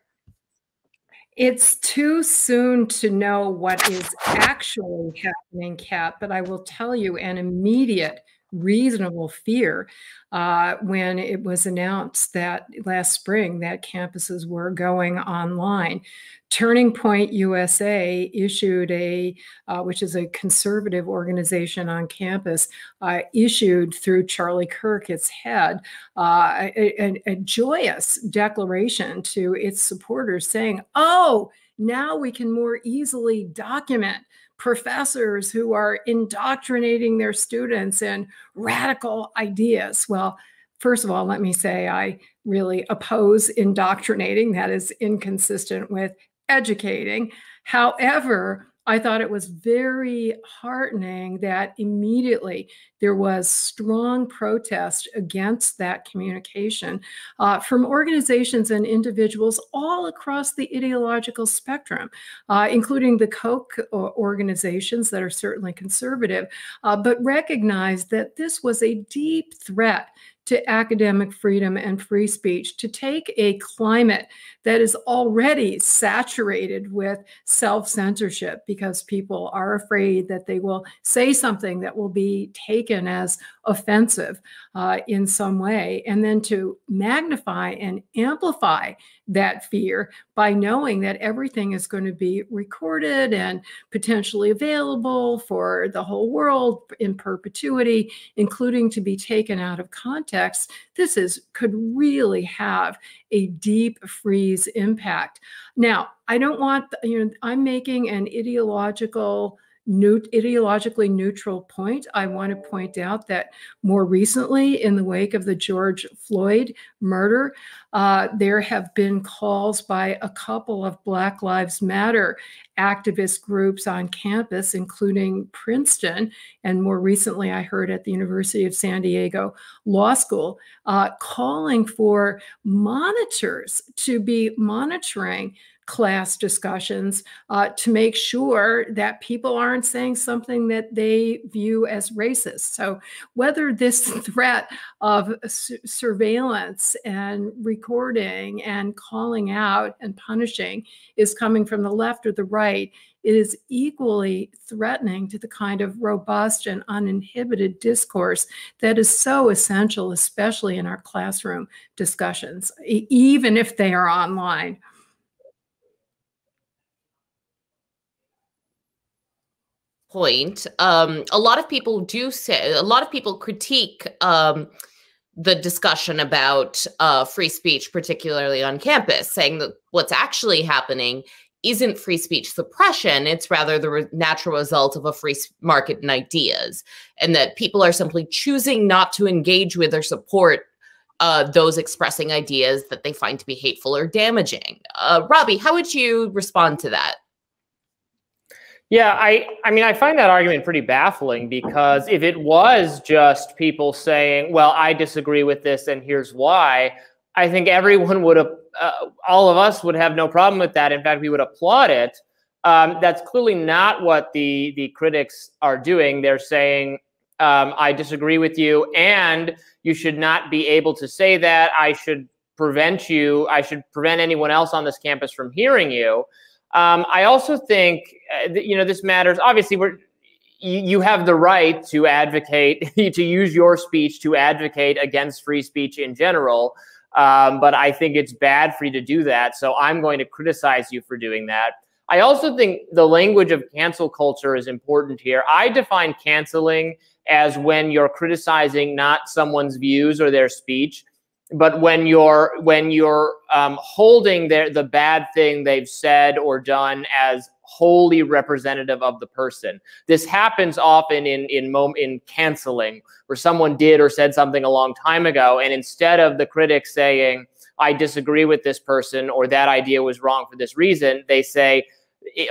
It's too soon to know what is actually happening, Kat, but I will tell you an immediate reasonable fear uh, when it was announced that last spring that campuses were going online. Turning Point USA issued a, uh, which is a conservative organization on campus, uh, issued through Charlie Kirk, its head, uh, a, a, a joyous declaration to its supporters saying, oh, now we can more easily document professors who are indoctrinating their students in radical ideas. Well, first of all, let me say I really oppose indoctrinating. That is inconsistent with educating. However, I thought it was very heartening that immediately there was strong protest against that communication uh, from organizations and individuals all across the ideological spectrum, uh, including the Koch uh, organizations that are certainly conservative, uh, but recognized that this was a deep threat to academic freedom and free speech, to take a climate that is already saturated with self censorship because people are afraid that they will say something that will be taken as offensive uh, in some way, and then to magnify and amplify that fear by knowing that everything is going to be recorded and potentially available for the whole world in perpetuity, including to be taken out of context. This is could really have a deep freeze impact. Now, I don't want you know I'm making an ideological ideologically neutral point, I want to point out that more recently, in the wake of the George Floyd murder, uh, there have been calls by a couple of Black Lives Matter activist groups on campus, including Princeton, and more recently, I heard at the University of San Diego Law School, uh, calling for monitors to be monitoring class discussions uh, to make sure that people aren't saying something that they view as racist. So, whether this threat of su- surveillance and recording and calling out and punishing is coming from the left or the right, it is equally threatening to the kind of robust and uninhibited discourse that is so essential, especially in our classroom discussions, even if they are online. Point, um, a lot of people do say, a lot of people critique um, the discussion about uh, free speech, particularly on campus, saying that what's actually happening isn't free speech suppression, it's rather the re- natural result of a free market in ideas, and that people are simply choosing not to engage with or support uh, those expressing ideas that they find to be hateful or damaging. Uh, Robby, how would you respond to that? Yeah, I I mean I find that argument pretty baffling because if it was just people saying, "Well, I disagree with this and here's why," I think everyone would have uh, all of us would have no problem with that. In fact, we would applaud it. Um, that's clearly not what the the critics are doing. They're saying, um, "I disagree with you, and you should not be able to say that. I should prevent you. I should prevent anyone else on this campus from hearing you." Um, I also think uh, you know this matters. Obviously, we're you, you have the right to advocate to use your speech to advocate against free speech in general. Um, but I think it's bad for you to do that. So I'm going to criticize you for doing that. I also think the language of cancel culture is important here. I define canceling as when you're criticizing not someone's views or their speech, but when you're when you're um, holding the bad thing they've said or done as wholly representative of the person. This happens often in in mom- in canceling, where someone did or said something a long time ago, and instead of the critic saying, "I disagree with this person" or "That idea was wrong for this reason," they say.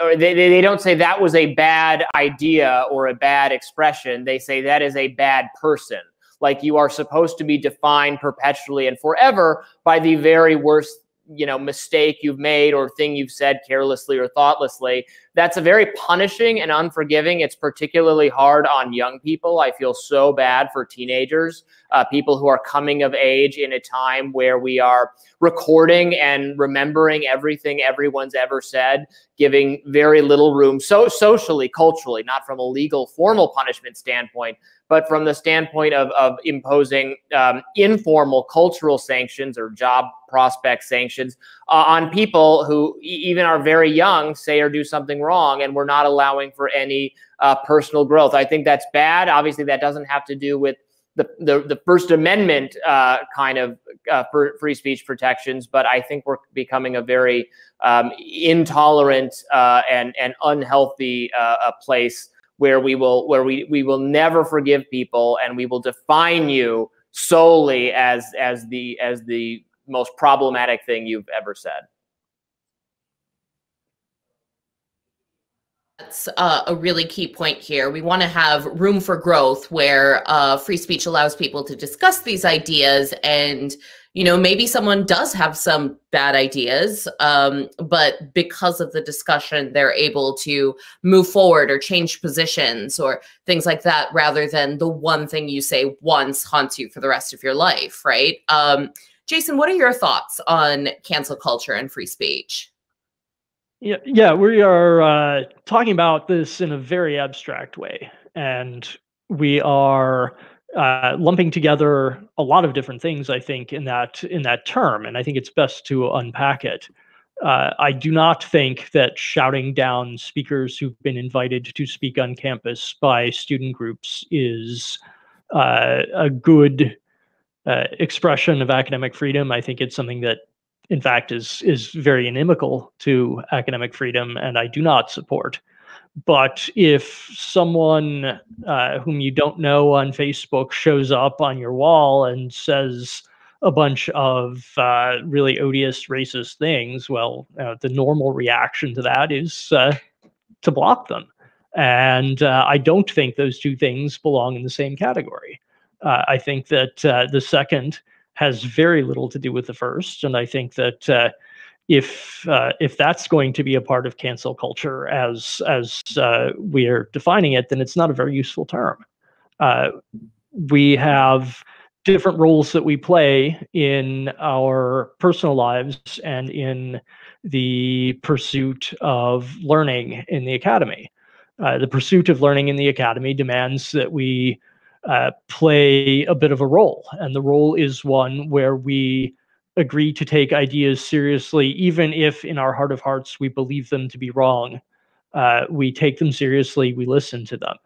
Or they, they don't say that was a bad idea or a bad expression. They say that is a bad person like you are supposed to be defined perpetually and forever by the very worst you know mistake you've made or thing you've said carelessly or thoughtlessly. That's a very punishing and unforgiving. It's particularly hard on young people. I feel so bad for teenagers uh, people who are coming of age in a time where we are recording and remembering everything everyone's ever said giving very little room so socially culturally not from a legal formal punishment standpoint but from the standpoint of, of imposing um, informal cultural sanctions or job prospect sanctions uh, on people who even are very young, say or do something wrong, and we're not allowing for any uh, personal growth. I think that's bad. Obviously, that doesn't have to do with the, the, the First Amendment uh, kind of uh, free speech protections, but I think we're becoming a very um, intolerant uh, and, and unhealthy uh, place where we will where we we will never forgive people and we will define you solely as as the as the most problematic thing you've ever said. That's uh, a really key point here. We want to have room for growth where uh, free speech allows people to discuss these ideas and you know maybe someone does have some bad ideas um, but because of the discussion they're able to move forward or change positions or things like that rather than the one thing you say once haunts you for the rest of your life right? Um, jason what are your thoughts on cancel culture and free speech? Yeah, yeah, we are uh, talking about this in a very abstract way, and we are uh, lumping together a lot of different things. I think in that in that term, and I think it's best to unpack it. Uh, I do not think that shouting down speakers who've been invited to speak on campus by student groups is uh, a good uh, expression of academic freedom. I think it's something that, in fact, is is very inimical to academic freedom, and I do not support. But if someone uh, whom you don't know on Facebook shows up on your wall and says a bunch of uh, really odious racist things, well, uh, the normal reaction to that is uh, to block them. And uh, I don't think those two things belong in the same category. Uh, I think that the second has very little to do with the first. And I think that if uh, if that's going to be a part of cancel culture as as uh, we are defining it, then it's not a very useful term. Uh, we have different roles that we play in our personal lives and in the pursuit of learning in the academy. Uh, the pursuit of learning in the academy demands that we uh, play a bit of a role, and the role is one where we agree to take ideas seriously, even if in our heart of hearts we believe them to be wrong. Uh, we take them seriously, we listen to them.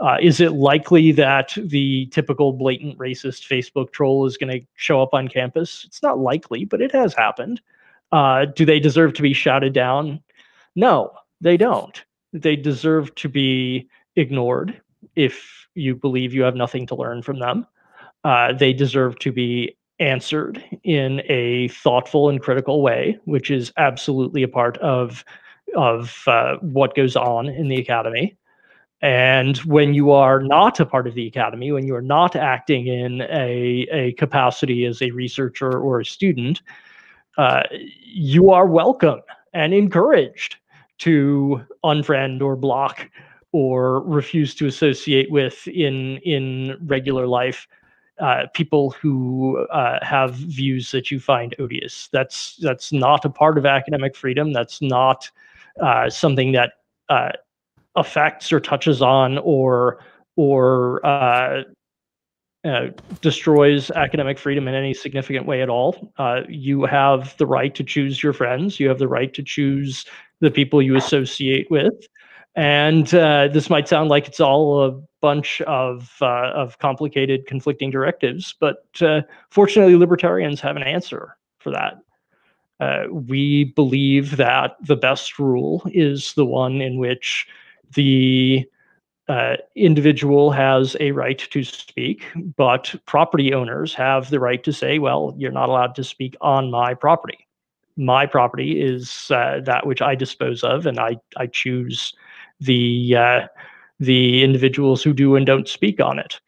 Uh, is it likely that the typical blatant racist Facebook troll is going to show up on campus? It's not likely, but it has happened. Uh, do they deserve to be shouted down? No, they don't. They deserve to be ignored if you believe you have nothing to learn from them. Uh, they deserve to be answered in a thoughtful and critical way, which is absolutely a part of of uh, what goes on in the academy. And when you are not a part of the academy, when you are not acting in a, a capacity as a researcher or a student, uh, you are welcome and encouraged to unfriend or block or refuse to associate with in in regular life uh, people who uh, have views that you find odious. That's that's not a part of academic freedom. That's not uh, something that uh, affects or touches on or or uh, uh, destroys academic freedom in any significant way at all. Uh, you have the right to choose your friends. You have the right to choose the people you associate with. And uh, this might sound like it's all a bunch of uh, of complicated, conflicting directives, but uh, fortunately, libertarians have an answer for that. Uh, we believe that the best rule is the one in which the uh, individual has a right to speak, but property owners have the right to say, well, you're not allowed to speak on my property. My property is uh, that which I dispose of, and I, I choose the, uh, the individuals who do and don't speak on it.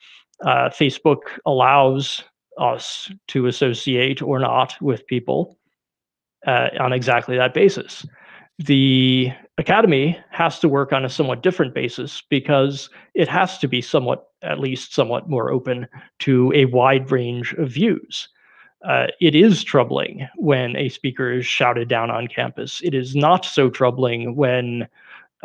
Uh, Facebook allows us to associate or not with people uh, on exactly that basis. The academy has to work on a somewhat different basis because it has to be somewhat, at least somewhat more open to a wide range of views. Uh, it is troubling when a speaker is shouted down on campus. It is not so troubling when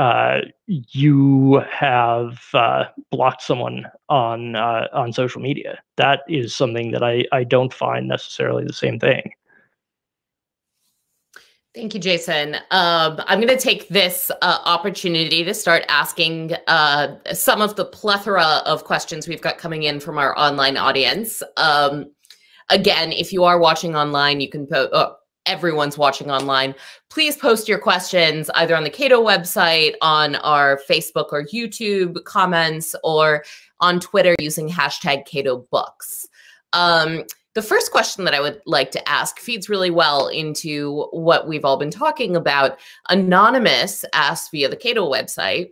uh, you have uh, blocked someone on uh, on social media. That is something that I, I don't find necessarily the same thing. Thank you, Jason. Um, I'm going to take this uh, opportunity to start asking uh, some of the plethora of questions we've got coming in from our online audience. Um, again, if you are watching online, you can post. Oh, everyone's watching online. Please post your questions either on the Cato website, on our Facebook or YouTube comments, or on Twitter using hashtag Cato Books. Um, the first question that I would like to ask feeds really well into what we've all been talking about. Anonymous asked via the Cato website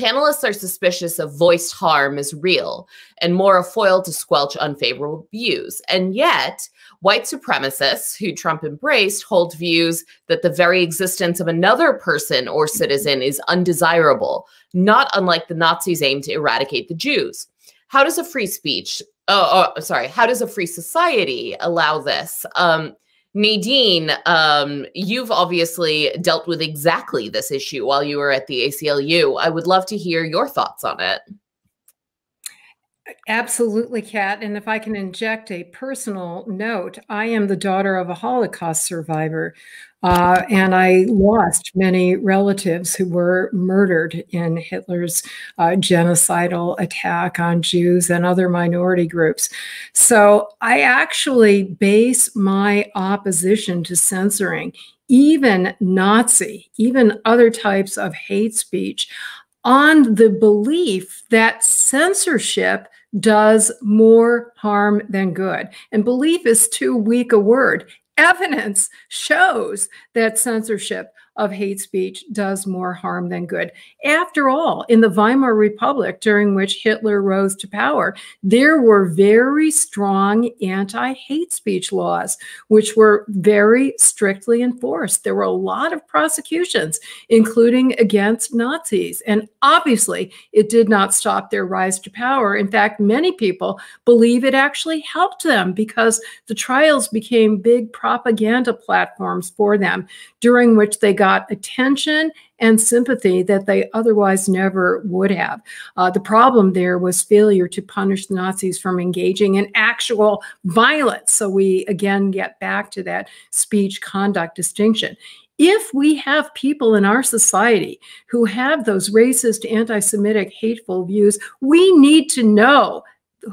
Panelists are suspicious of voiced harm as real and more a foil to squelch unfavorable views. And yet, white supremacists who Trump embraced hold views that the very existence of another person or citizen is undesirable, not unlike the Nazis' aim to eradicate the Jews. How does a free speech oh, oh, sorry. How does a free society allow this? Um, Nadine, um, you've obviously dealt with exactly this issue while you were at the ACLU. I would love to hear your thoughts on it. Absolutely, Kat. And if I can inject a personal note, I am the daughter of a Holocaust survivor. Uh, and I lost many relatives who were murdered in Hitler's uh, genocidal attack on Jews and other minority groups. So I actually base my opposition to censoring, even Nazi, even other types of hate speech, on the belief that censorship does more harm than good. And belief is too weak a word evidence shows that censorship of hate speech does more harm than good. After all, in the Weimar Republic, during which Hitler rose to power, there were very strong anti hate speech laws, which were very strictly enforced. There were a lot of prosecutions, including against Nazis. And obviously, it did not stop their rise to power. In fact, many people believe it actually helped them because the trials became big propaganda platforms for them, during which they got attention and sympathy that they otherwise never would have. Uh, the problem there was failure to punish the Nazis from engaging in actual violence. So we again get back to that speech conduct distinction. If we have people in our society who have those racist, anti Semitic, hateful views, we need to know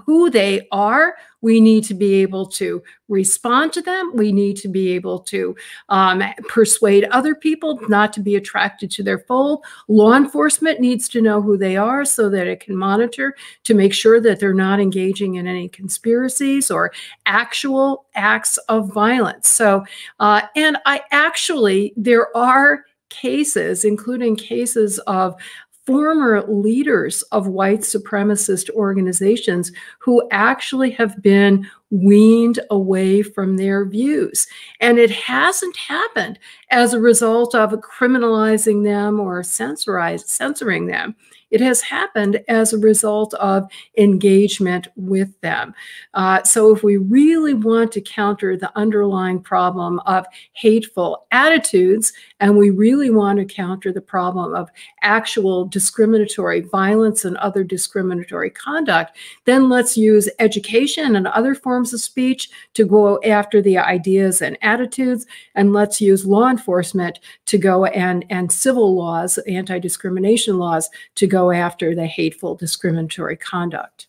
who they are. We need to be able to respond to them. We need to be able to um, persuade other people not to be attracted to their fold. Law enforcement needs to know who they are so that it can monitor to make sure that they're not engaging in any conspiracies or actual acts of violence. So, uh, and I actually, there are cases, including cases of former leaders of white supremacist organizations who actually have been weaned away from their views. And it hasn't happened as a result of criminalizing them or censoring them. It has happened as a result of engagement with them. Uh, so, if we really want to counter the underlying problem of hateful attitudes, and we really want to counter the problem of actual discriminatory violence and other discriminatory conduct, then let's use education and other forms of speech to go after the ideas and attitudes, and let's use law enforcement to go and, and civil laws, anti discrimination laws, to go go after the hateful discriminatory conduct.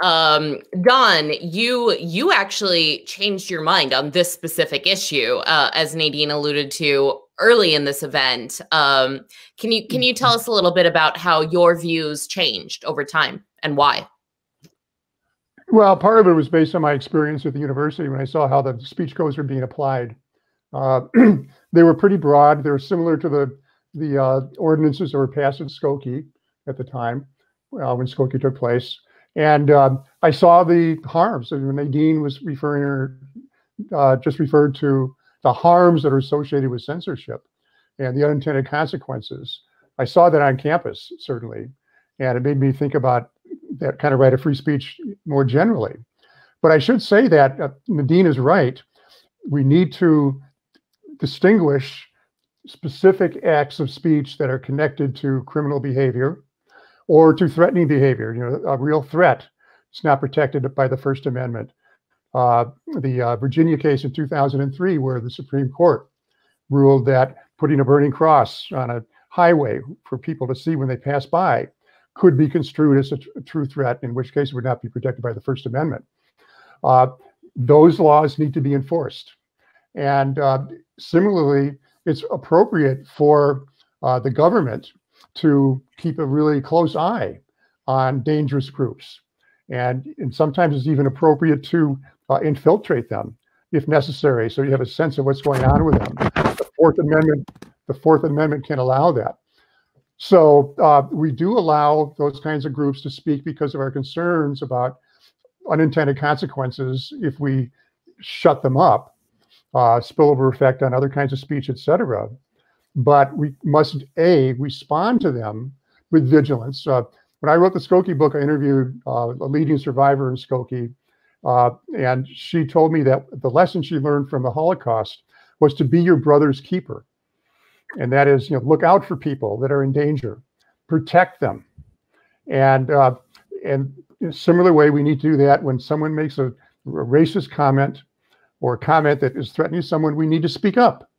Um, Don, you you actually changed your mind on this specific issue, uh, as Nadine alluded to early in this event. Um, can you can you tell us a little bit about how your views changed over time and why? Well, part of it was based on my experience at the university when I saw how the speech codes were being applied. Uh, they were pretty broad. They were similar to the the uh, ordinances that were passed in Skokie at the time uh, when Skokie took place. And um, I saw the harms. And Nadine was referring, uh, just referred to the harms that are associated with censorship and the unintended consequences. I saw that on campus, certainly. And it made me think about that kind of right of free speech more generally. But I should say that uh, Nadine is right. We need to distinguish specific acts of speech that are connected to criminal behavior or to threatening behavior. You know, a real threat is not protected by the First Amendment. Uh, the uh, Virginia case in 2003, where the Supreme Court ruled that putting a burning cross on a highway for people to see when they pass by could be construed as a true threat, in which case it would not be protected by the First Amendment. Uh, those laws need to be enforced. And uh, similarly, it's appropriate for uh, the government to keep a really close eye on dangerous groups. And, and sometimes it's even appropriate to uh, infiltrate them if necessary, so you have a sense of what's going on with them. The Fourth Amendment, the Fourth Amendment can allow that. So uh, we do allow those kinds of groups to speak because of our concerns about unintended consequences if we shut them up uh, spillover effect on other kinds of speech, et cetera. But we must a respond to them with vigilance. Uh, when I wrote the Skokie book, I interviewed uh, a leading survivor in Skokie, uh, and she told me that the lesson she learned from the Holocaust was to be your brother's keeper, and that is, you know, look out for people that are in danger, protect them, and uh, and in a similar way, we need to do that when someone makes a, a racist comment or a comment that is threatening someone, we need to speak up.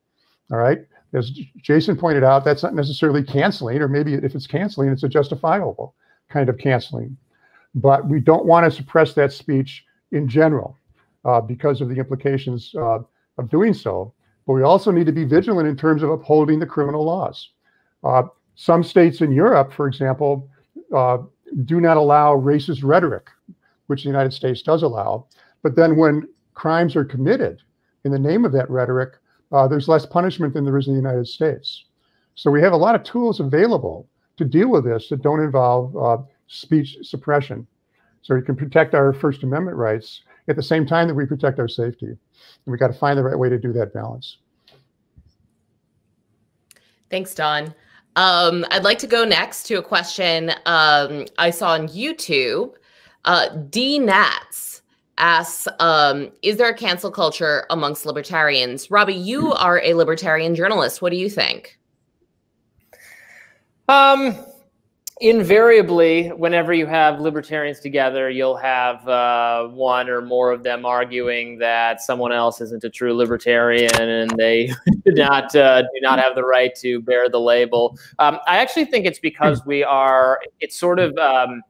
All right. As Jason pointed out, that's not necessarily canceling, or maybe if it's canceling, it's a justifiable kind of canceling. But we don't want to suppress that speech in general uh, because of the implications uh, of doing so. But we also need to be vigilant in terms of upholding the criminal laws. Uh, some states in Europe, for example, uh, do not allow racist rhetoric, which the United States does allow. But then when crimes are committed in the name of that rhetoric, uh, there's less punishment than there is in the United States. So we have a lot of tools available to deal with this that don't involve uh, speech suppression. So we can protect our First Amendment rights at the same time that we protect our safety. And we got to find the right way to do that balance. Thanks, Don. Um, I'd like to go next to a question um, I saw on YouTube. Uh, D Nats asks, um, is there a cancel culture amongst libertarians? Robby, you hmm. are a libertarian journalist. What do you think? Um, invariably, whenever you have libertarians together, you'll have uh, one or more of them arguing that someone else isn't a true libertarian and they do not uh, do not have the right to bear the label. Um, I actually think it's because we are. It's sort of. Um,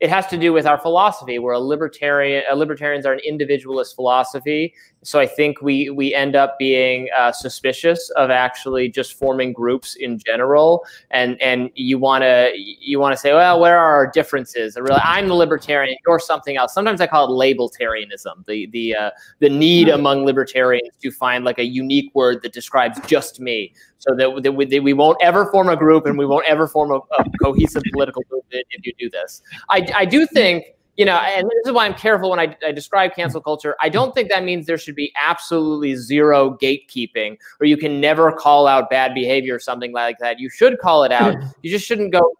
it has to do with our philosophy. We're a libertarian. Uh, libertarians are an individualist philosophy, so I think we we end up being uh, suspicious of actually just forming groups in general. And and you want to you want to say, well, where are our differences? I really, I'm the libertarian. You're something else. Sometimes I call it labeltarianism. The the uh, the need among libertarians to find like a unique word that describes just me, so that, that, we, that we won't ever form a group and we won't ever form a, a cohesive political movement if you do this. I I do think you know, and this is why I'm careful when I, I, describe cancel culture. I don't think that means there should be absolutely zero gatekeeping or you can never call out bad behavior or something like that. You should call it out. You just shouldn't go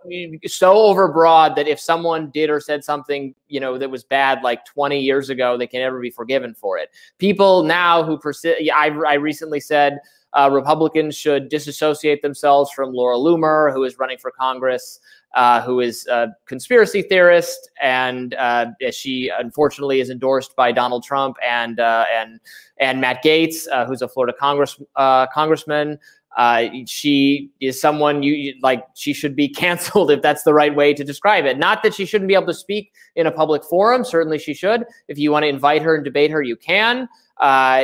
so overbroad that if someone did or said something, you know, that was bad like 20 years ago, they can never be forgiven for it. People now who persist, I, I recently said, uh, Republicans should disassociate themselves from Laura Loomer, who is running for Congress uh, who is a conspiracy theorist, and uh, she unfortunately is endorsed by Donald Trump and uh, and and Matt Gaetz, uh, who's a Florida Congress uh, congressman. Uh, she is someone you, like. She should be canceled if that's the right way to describe it. Not that she shouldn't be able to speak in a public forum. Certainly, she should. If you want to invite her and debate her, you can.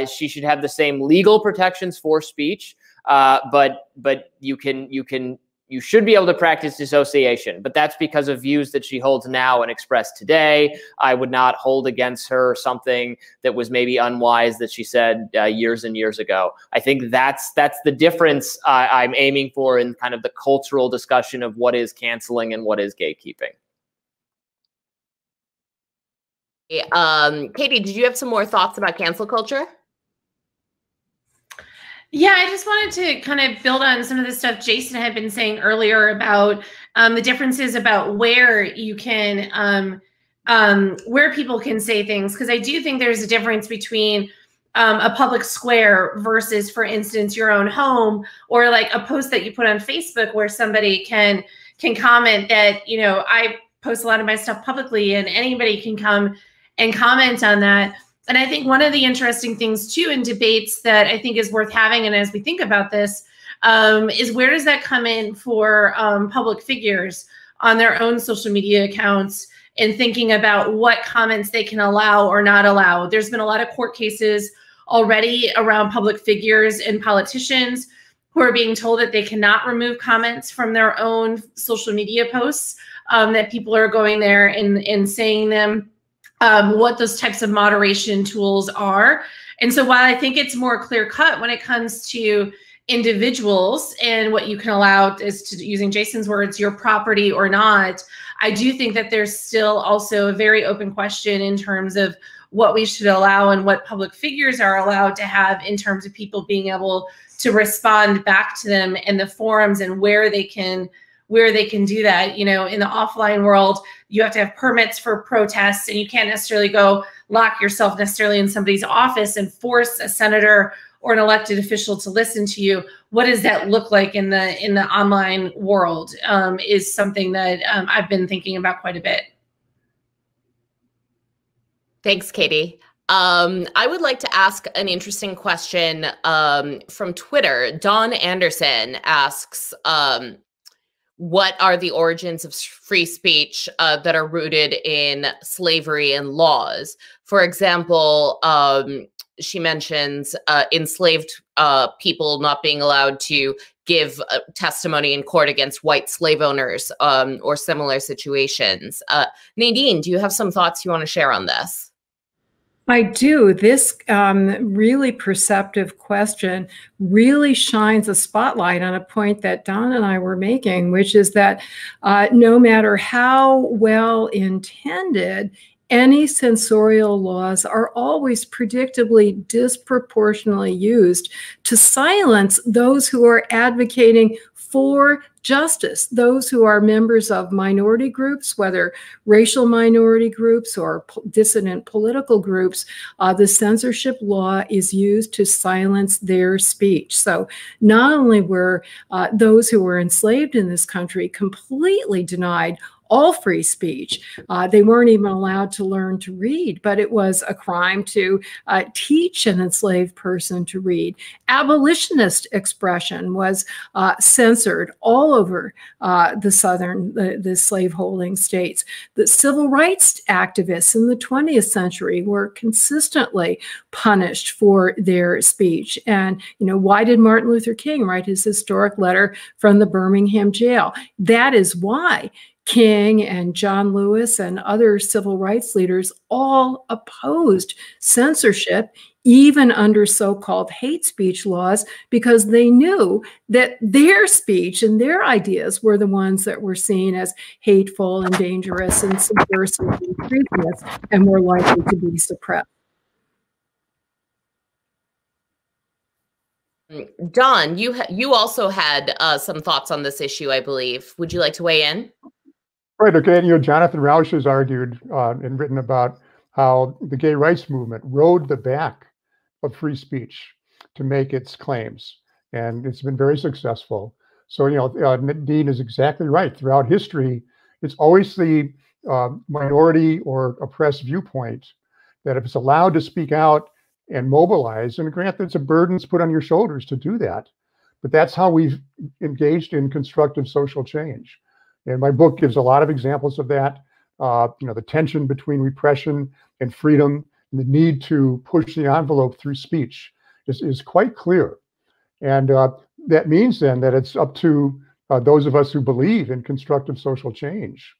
she should have the same legal protections for speech. but but you can you can you should be able to practice dissociation, but that's because of views that she holds now and expressed today. I would not hold against her something that was maybe unwise that she said uh, years and years ago. I think that's that's the difference uh, I'm aiming for in kind of the cultural discussion of what is canceling and what is gatekeeping. Um, Katie, did you have some more thoughts about cancel culture? Yeah, I just wanted to kind of build on some of the stuff Jason had been saying earlier about um, the differences about where you can, um, um, where people can say things. Because I do think there's a difference between um, a public square versus, for instance, your own home or like a post that you put on Facebook where somebody can can comment that you know I post a lot of my stuff publicly and anybody can come and comment on that and I think one of the interesting things too in debates that I think is worth having, and as we think about this, um, is where does that come in for um, public figures on their own social media accounts and thinking about what comments they can allow or not allow. There's been a lot of court cases already around public figures and politicians who are being told that they cannot remove comments from their own social media posts, um, that people are going there and, and saying them um, what those types of moderation tools are. And so while I think it's more clear cut when it comes to individuals and what you can allow is to using Jason's words, your property or not, I do think that there's still also a very open question in terms of what we should allow and what public figures are allowed to have in terms of people being able to respond back to them and the forums and where they can where they can do that. You know, in the offline world, you have to have permits for protests, and you can't necessarily go lock yourself necessarily in somebody's office and force a senator or an elected official to listen to you. What does that look like in the in the online world? Um, is something that um, I've been thinking about quite a bit. Thanks, Katie. Um, I would like to ask an interesting question um, from Twitter. Don Anderson asks, um, what are the origins of free speech uh, that are rooted in slavery and laws? For example, um, she mentions uh, enslaved uh, people not being allowed to give uh, testimony in court against white slave owners um, or similar situations. Uh, Nadine, do you have some thoughts you want to share on this? I do. This um, really perceptive question really shines a spotlight on a point that Don and I were making, which is that uh, no matter how well intended, any censorial laws are always predictably disproportionately used to silence those who are advocating for justice. Those who are members of minority groups, whether racial minority groups or dissident political groups, uh, the censorship law is used to silence their speech. So not only were uh, those who were enslaved in this country completely denied all free speech. Uh, they weren't even allowed to learn to read, but it was a crime to uh, teach an enslaved person to read. Abolitionist expression was uh, censored all over uh, the southern, the, the slaveholding states. The civil rights activists in the 20th century were consistently punished for their speech. And, you know, why did Martin Luther King write his historic letter from the Birmingham jail? That is why King and John Lewis and other civil rights leaders all opposed censorship, even under so called hate speech laws, because they knew that their speech and their ideas were the ones that were seen as hateful and dangerous and subversive and treasonous and were likely to be suppressed. Don, you you also had uh, some thoughts on this issue, I believe. Would you like to weigh in? Right. Okay. And, you know, Jonathan Rauch has argued uh, and written about how the gay rights movement rode the back of free speech to make its claims, and it's been very successful. So, you know, uh, Dean is exactly right. Throughout history, it's always the uh, minority or oppressed viewpoint that if it's allowed to speak out and mobilize, and grant that it's a burden put on your shoulders to do that, but that's how we've engaged in constructive social change. And my book gives a lot of examples of that. Uh, you know, the tension between repression and freedom, and the need to push the envelope through speech is, is quite clear. And uh, that means then that it's up to uh, those of us who believe in constructive social change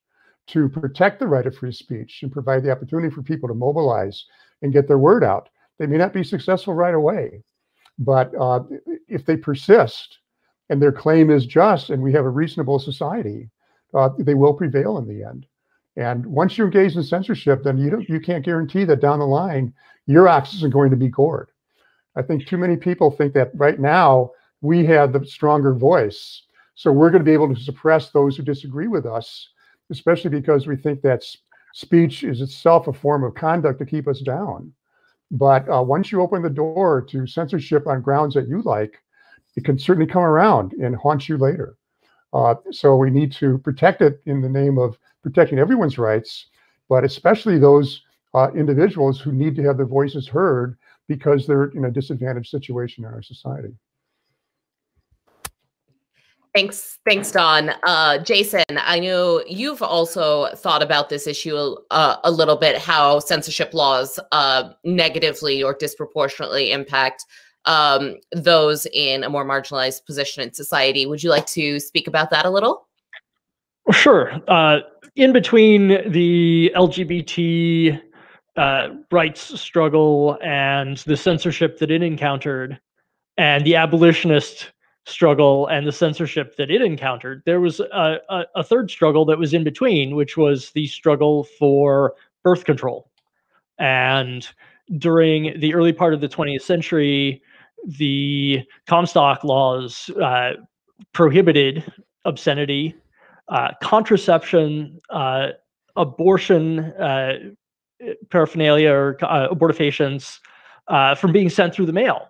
to protect the right of free speech and provide the opportunity for people to mobilize and get their word out. They may not be successful right away, but uh, if they persist and their claim is just and we have a reasonable society, uh, they will prevail in the end. And once you engage in censorship, then you don't, you can't guarantee that down the line your ox isn't going to be gored. I think too many people think that right now we have the stronger voice, so we're going to be able to suppress those who disagree with us, especially because we think that speech is itself a form of conduct to keep us down. But uh, once you open the door to censorship on grounds that you like, it can certainly come around and haunt you later. Uh, so we need to protect it in the name of protecting everyone's rights, but especially those uh, individuals who need to have their voices heard because they're in a disadvantaged situation in our society. Thanks, thanks, Don. Uh, Jason, I know you've also thought about this issue uh, a little bit, how censorship laws uh, negatively or disproportionately impact um, those in a more marginalized position in society. Would you like to speak about that a little? Sure. Uh, in between the LGBT uh, rights struggle and the censorship that it encountered, and the abolitionist struggle and the censorship that it encountered, there was a, a, a third struggle that was in between, which was the struggle for birth control. And during the early part of the 20th century, the Comstock laws uh, prohibited obscenity, uh, contraception, uh, abortion uh, paraphernalia or uh, abortifacients uh, from being sent through the mail.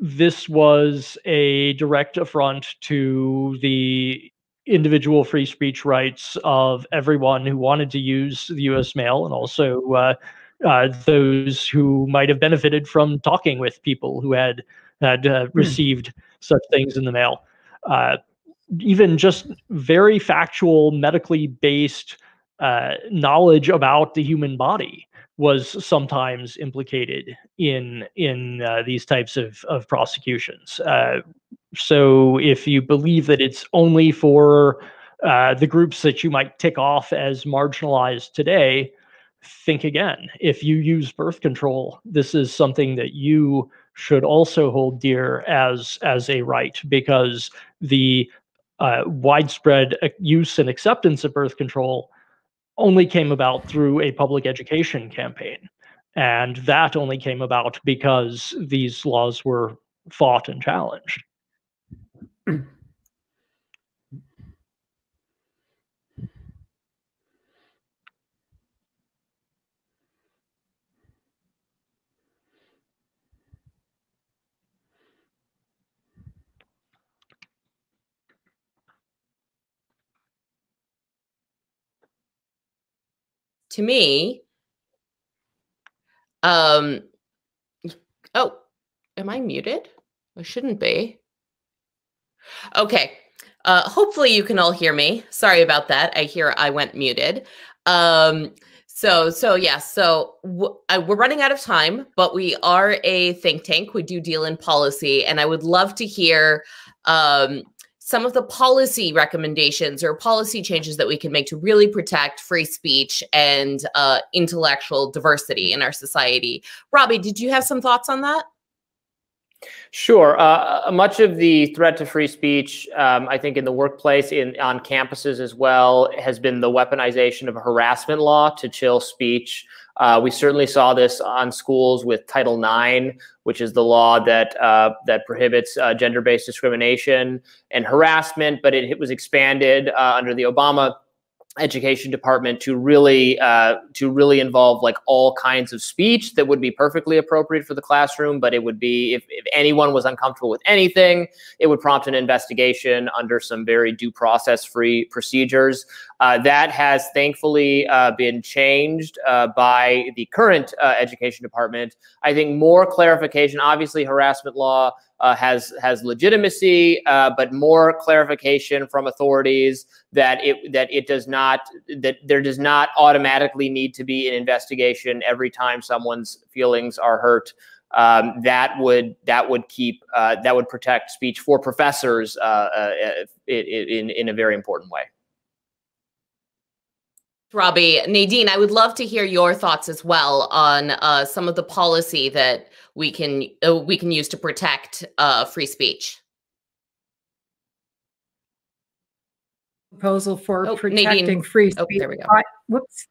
this was a direct affront to the individual free speech rights of everyone who wanted to use the U.S. mail and also uh, those who might have benefited from talking with people who had had uh, hmm. received such things in the mail. Uh, even just very factual, medically based uh, knowledge about the human body was sometimes implicated in in uh, these types of of prosecutions. Uh, so if you believe that it's only for the groups that you might tick off as marginalized today, think again. If you use birth control, this is something that you should also hold dear as as a right because the uh, widespread use and acceptance of birth control only came about through a public education campaign. And that only came about because these laws were fought and challenged. to me, um, oh, am I muted? I shouldn't be. Okay. Uh, hopefully you can all hear me. Sorry about that. I hear I went muted. Um, so, so yeah, so we're running out of time, but we are a think tank. We do deal in policy, and I would love to hear um, some of the policy recommendations or policy changes that we can make to really protect free speech and uh, intellectual diversity in our society. Robby, did you have some thoughts on that? Sure. Uh, much of the threat to free speech, um, I think, in the workplace, in on campuses as well, has been the weaponization of harassment law to chill speech. Uh, we certainly saw this on schools with Title IX, which is the law that uh, that prohibits uh, gender-based discrimination and harassment. But it, it was expanded uh, under the Obama education department to really uh, to really involve like all kinds of speech that would be perfectly appropriate for the classroom but it would be if, if anyone was uncomfortable with anything it would prompt an investigation under some very due process free procedures. Uh, that has thankfully uh, been changed uh, by the current uh, education department. I think more clarification obviously harassment law uh, has has legitimacy, uh, but more clarification from authorities that it that it does not that there does not automatically need to be an investigation every time someone's feelings are hurt. Um, that would that would keep uh, that would protect speech for professors uh, uh, in in a very important way. Robby, Nadine, I would love to hear your thoughts as well on uh, some of the policy that we can uh, we can use to protect uh, free speech. Proposal for oh, protecting Nadine. free speech. Oh, there we go. By, whoops.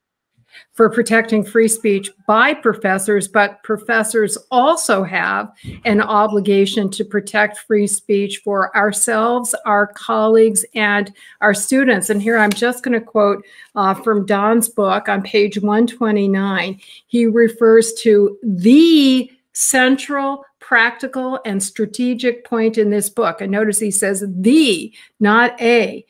For protecting free speech by professors, but professors also have an obligation to protect free speech for ourselves, our colleagues, and our students. And here I'm just going to quote uh, from Don's book on page 129. He refers to the central, practical, and strategic point in this book. And notice he says the, not a.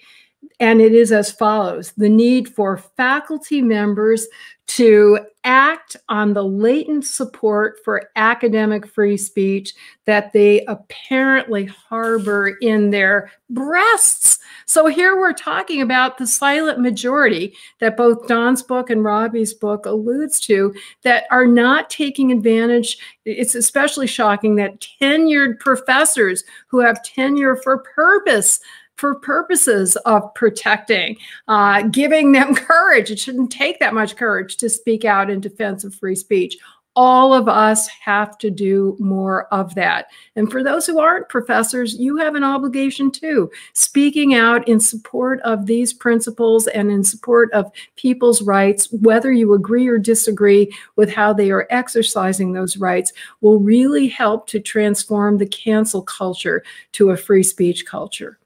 And it is as follows the need for faculty members to act on the latent support for academic free speech that they apparently harbor in their breasts. So here we're talking about the silent majority that both Don's book and Robby's book alludes to that are not taking advantage. It's especially shocking that tenured professors who have tenure for purpose for purposes of protecting, uh, giving them courage. It shouldn't take that much courage to speak out in defense of free speech. All of us have to do more of that. And for those who aren't professors, you have an obligation too. Speaking out in support of these principles and in support of people's rights, whether you agree or disagree with how they are exercising those rights, will really help to transform the cancel culture to a free speech culture.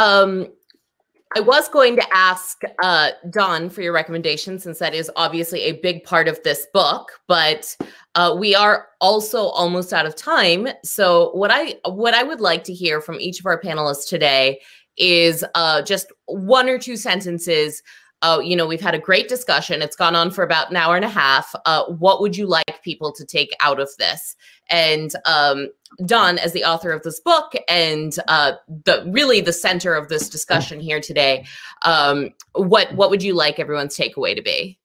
Um, I was going to ask uh, Don for your recommendation, since that is obviously a big part of this book. But uh, we are also almost out of time. So what I what I would like to hear from each of our panelists today is uh, just one or two sentences. Uh, you know, we've had a great discussion. It's gone on for about an hour and a half. Uh, what would you like people to take out of this? And um, Don, as the author of this book and uh, the really the center of this discussion here today, um, what what would you like everyone's takeaway to be?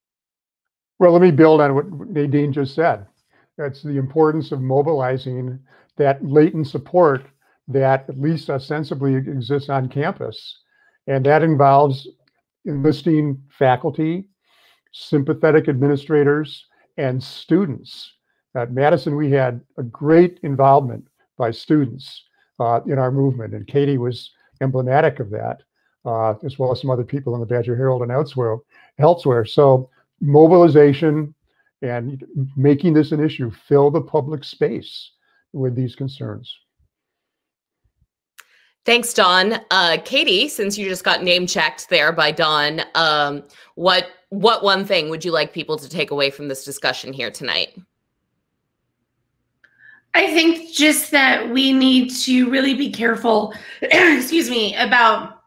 Well, let me build on what Nadine just said. That's the importance of mobilizing that latent support that at least ostensibly exists on campus, and that involves enlisting faculty, sympathetic administrators, and students at Madison, we had a great involvement by students uh, in our movement, and Katie was emblematic of that, uh, as well as some other people in the Badger Herald and elsewhere. Elsewhere, so mobilization and making this an issue, fill the public space with these concerns. Thanks, Don. Uh, Katie, since you just got name checked there by Don, um, what what one thing would you like people to take away from this discussion here tonight? I think just that we need to really be careful, excuse me, about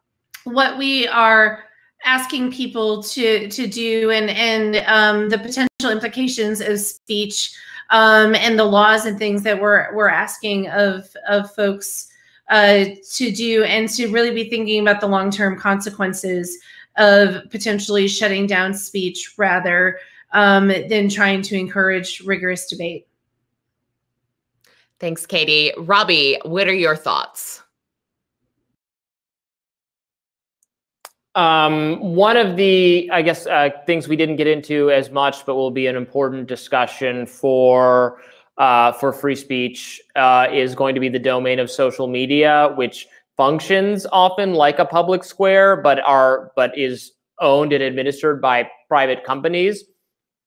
what we are asking people to to do and and um, the potential implications of speech um, and the laws and things that we're we're asking of of folks uh, to do and to really be thinking about the long term consequences of potentially shutting down speech rather um, than trying to encourage rigorous debate. Thanks, Katie. Robby, what are your thoughts? Um, one of the, I guess, uh, things we didn't get into as much, but will be an important discussion for uh, for free speech uh, is going to be the domain of social media, which functions often like a public square, but are but is owned and administered by private companies.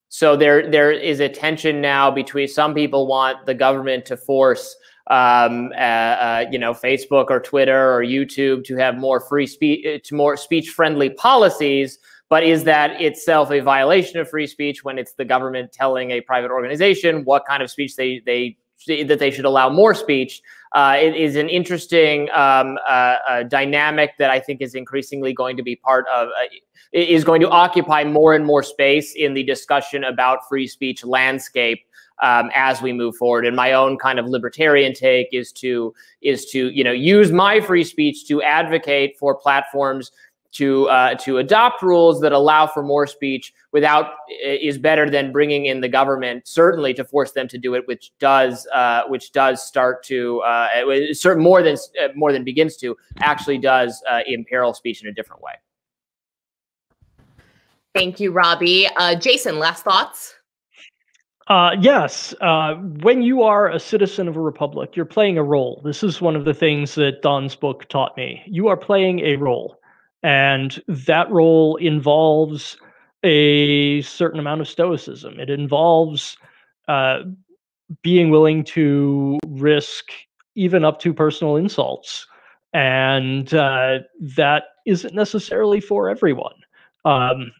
So there there is a tension now between some people want the government to force um, uh, uh, you know, Facebook or Twitter or YouTube to have more free speech, to more speech-friendly policies. But is that itself a violation of free speech when it's the government telling a private organization what kind of speech they they that they should allow more speech? Uh, it is an interesting um, uh, uh, dynamic that I think is increasingly going to be part of, uh, is going to occupy more and more space in the discussion about free speech landscape um, as we move forward. And my own kind of libertarian take is to is to you know use my free speech to advocate for platforms to uh, to adopt rules that allow for more speech without is better than bringing in the government certainly to force them to do it which does uh, which does start to uh, certain more than uh, more than begins to actually does uh, imperil speech in a different way thank you robby uh, jason last thoughts uh, yes. Uh, when you are a citizen of a republic, you're playing a role. This is one of the things that Don's book taught me. You are playing a role, and that role involves a certain amount of stoicism. It involves uh, being willing to risk even up to personal insults, and uh, that isn't necessarily for everyone. Um,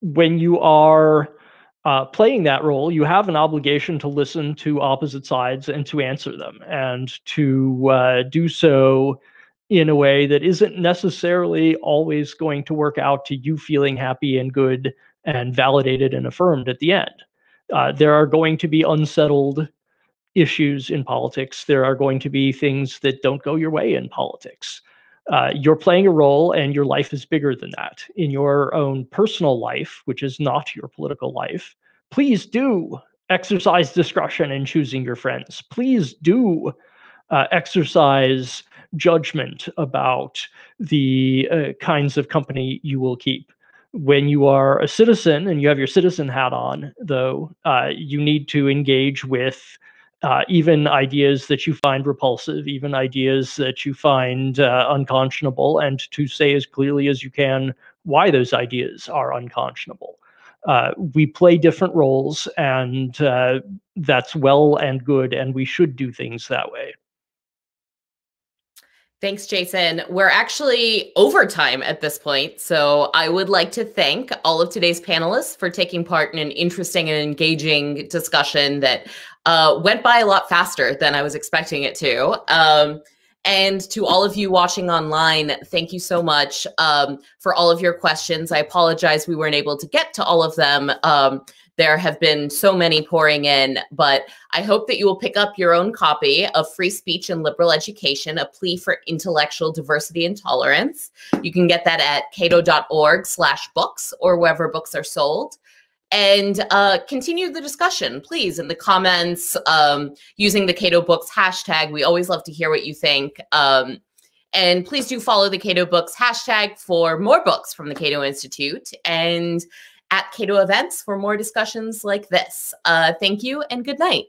when you are uh, playing that role, you have an obligation to listen to opposite sides and to answer them, and to uh, do so in a way that isn't necessarily always going to work out to you feeling happy and good and validated and affirmed at the end. Uh, there are going to be unsettled issues in politics. There are going to be things that don't go your way in politics. Uh, you're playing a role and your life is bigger than that. In your own personal life, which is not your political life, please do exercise discretion in choosing your friends. Please do uh, exercise judgment about the uh, kinds of company you will keep. When you are a citizen and you have your citizen hat on, though, uh, you need to engage with uh, even ideas that you find repulsive, even ideas that you find uh, unconscionable, and to say as clearly as you can why those ideas are unconscionable. Uh, we play different roles, and uh, that's well and good, and we should do things that way. Thanks, Jason. We're actually overtime at this point. So I would like to thank all of today's panelists for taking part in an interesting and engaging discussion that uh, went by a lot faster than I was expecting it to. Um, and to all of you watching online, thank you so much um, for all of your questions. I apologize we weren't able to get to all of them. Um, there have been so many pouring in, but I hope that you will pick up your own copy of Free Speech and Liberal Education, a plea for intellectual diversity and tolerance. You can get that at cato.org slash books or wherever books are sold. And uh, continue the discussion, please, in the comments um, using the Cato Books hashtag. We always love to hear what you think. Um, and please do follow the Cato Books hashtag for more books from the Cato Institute. And at Cato events for more discussions like this. Uh, thank you and good night.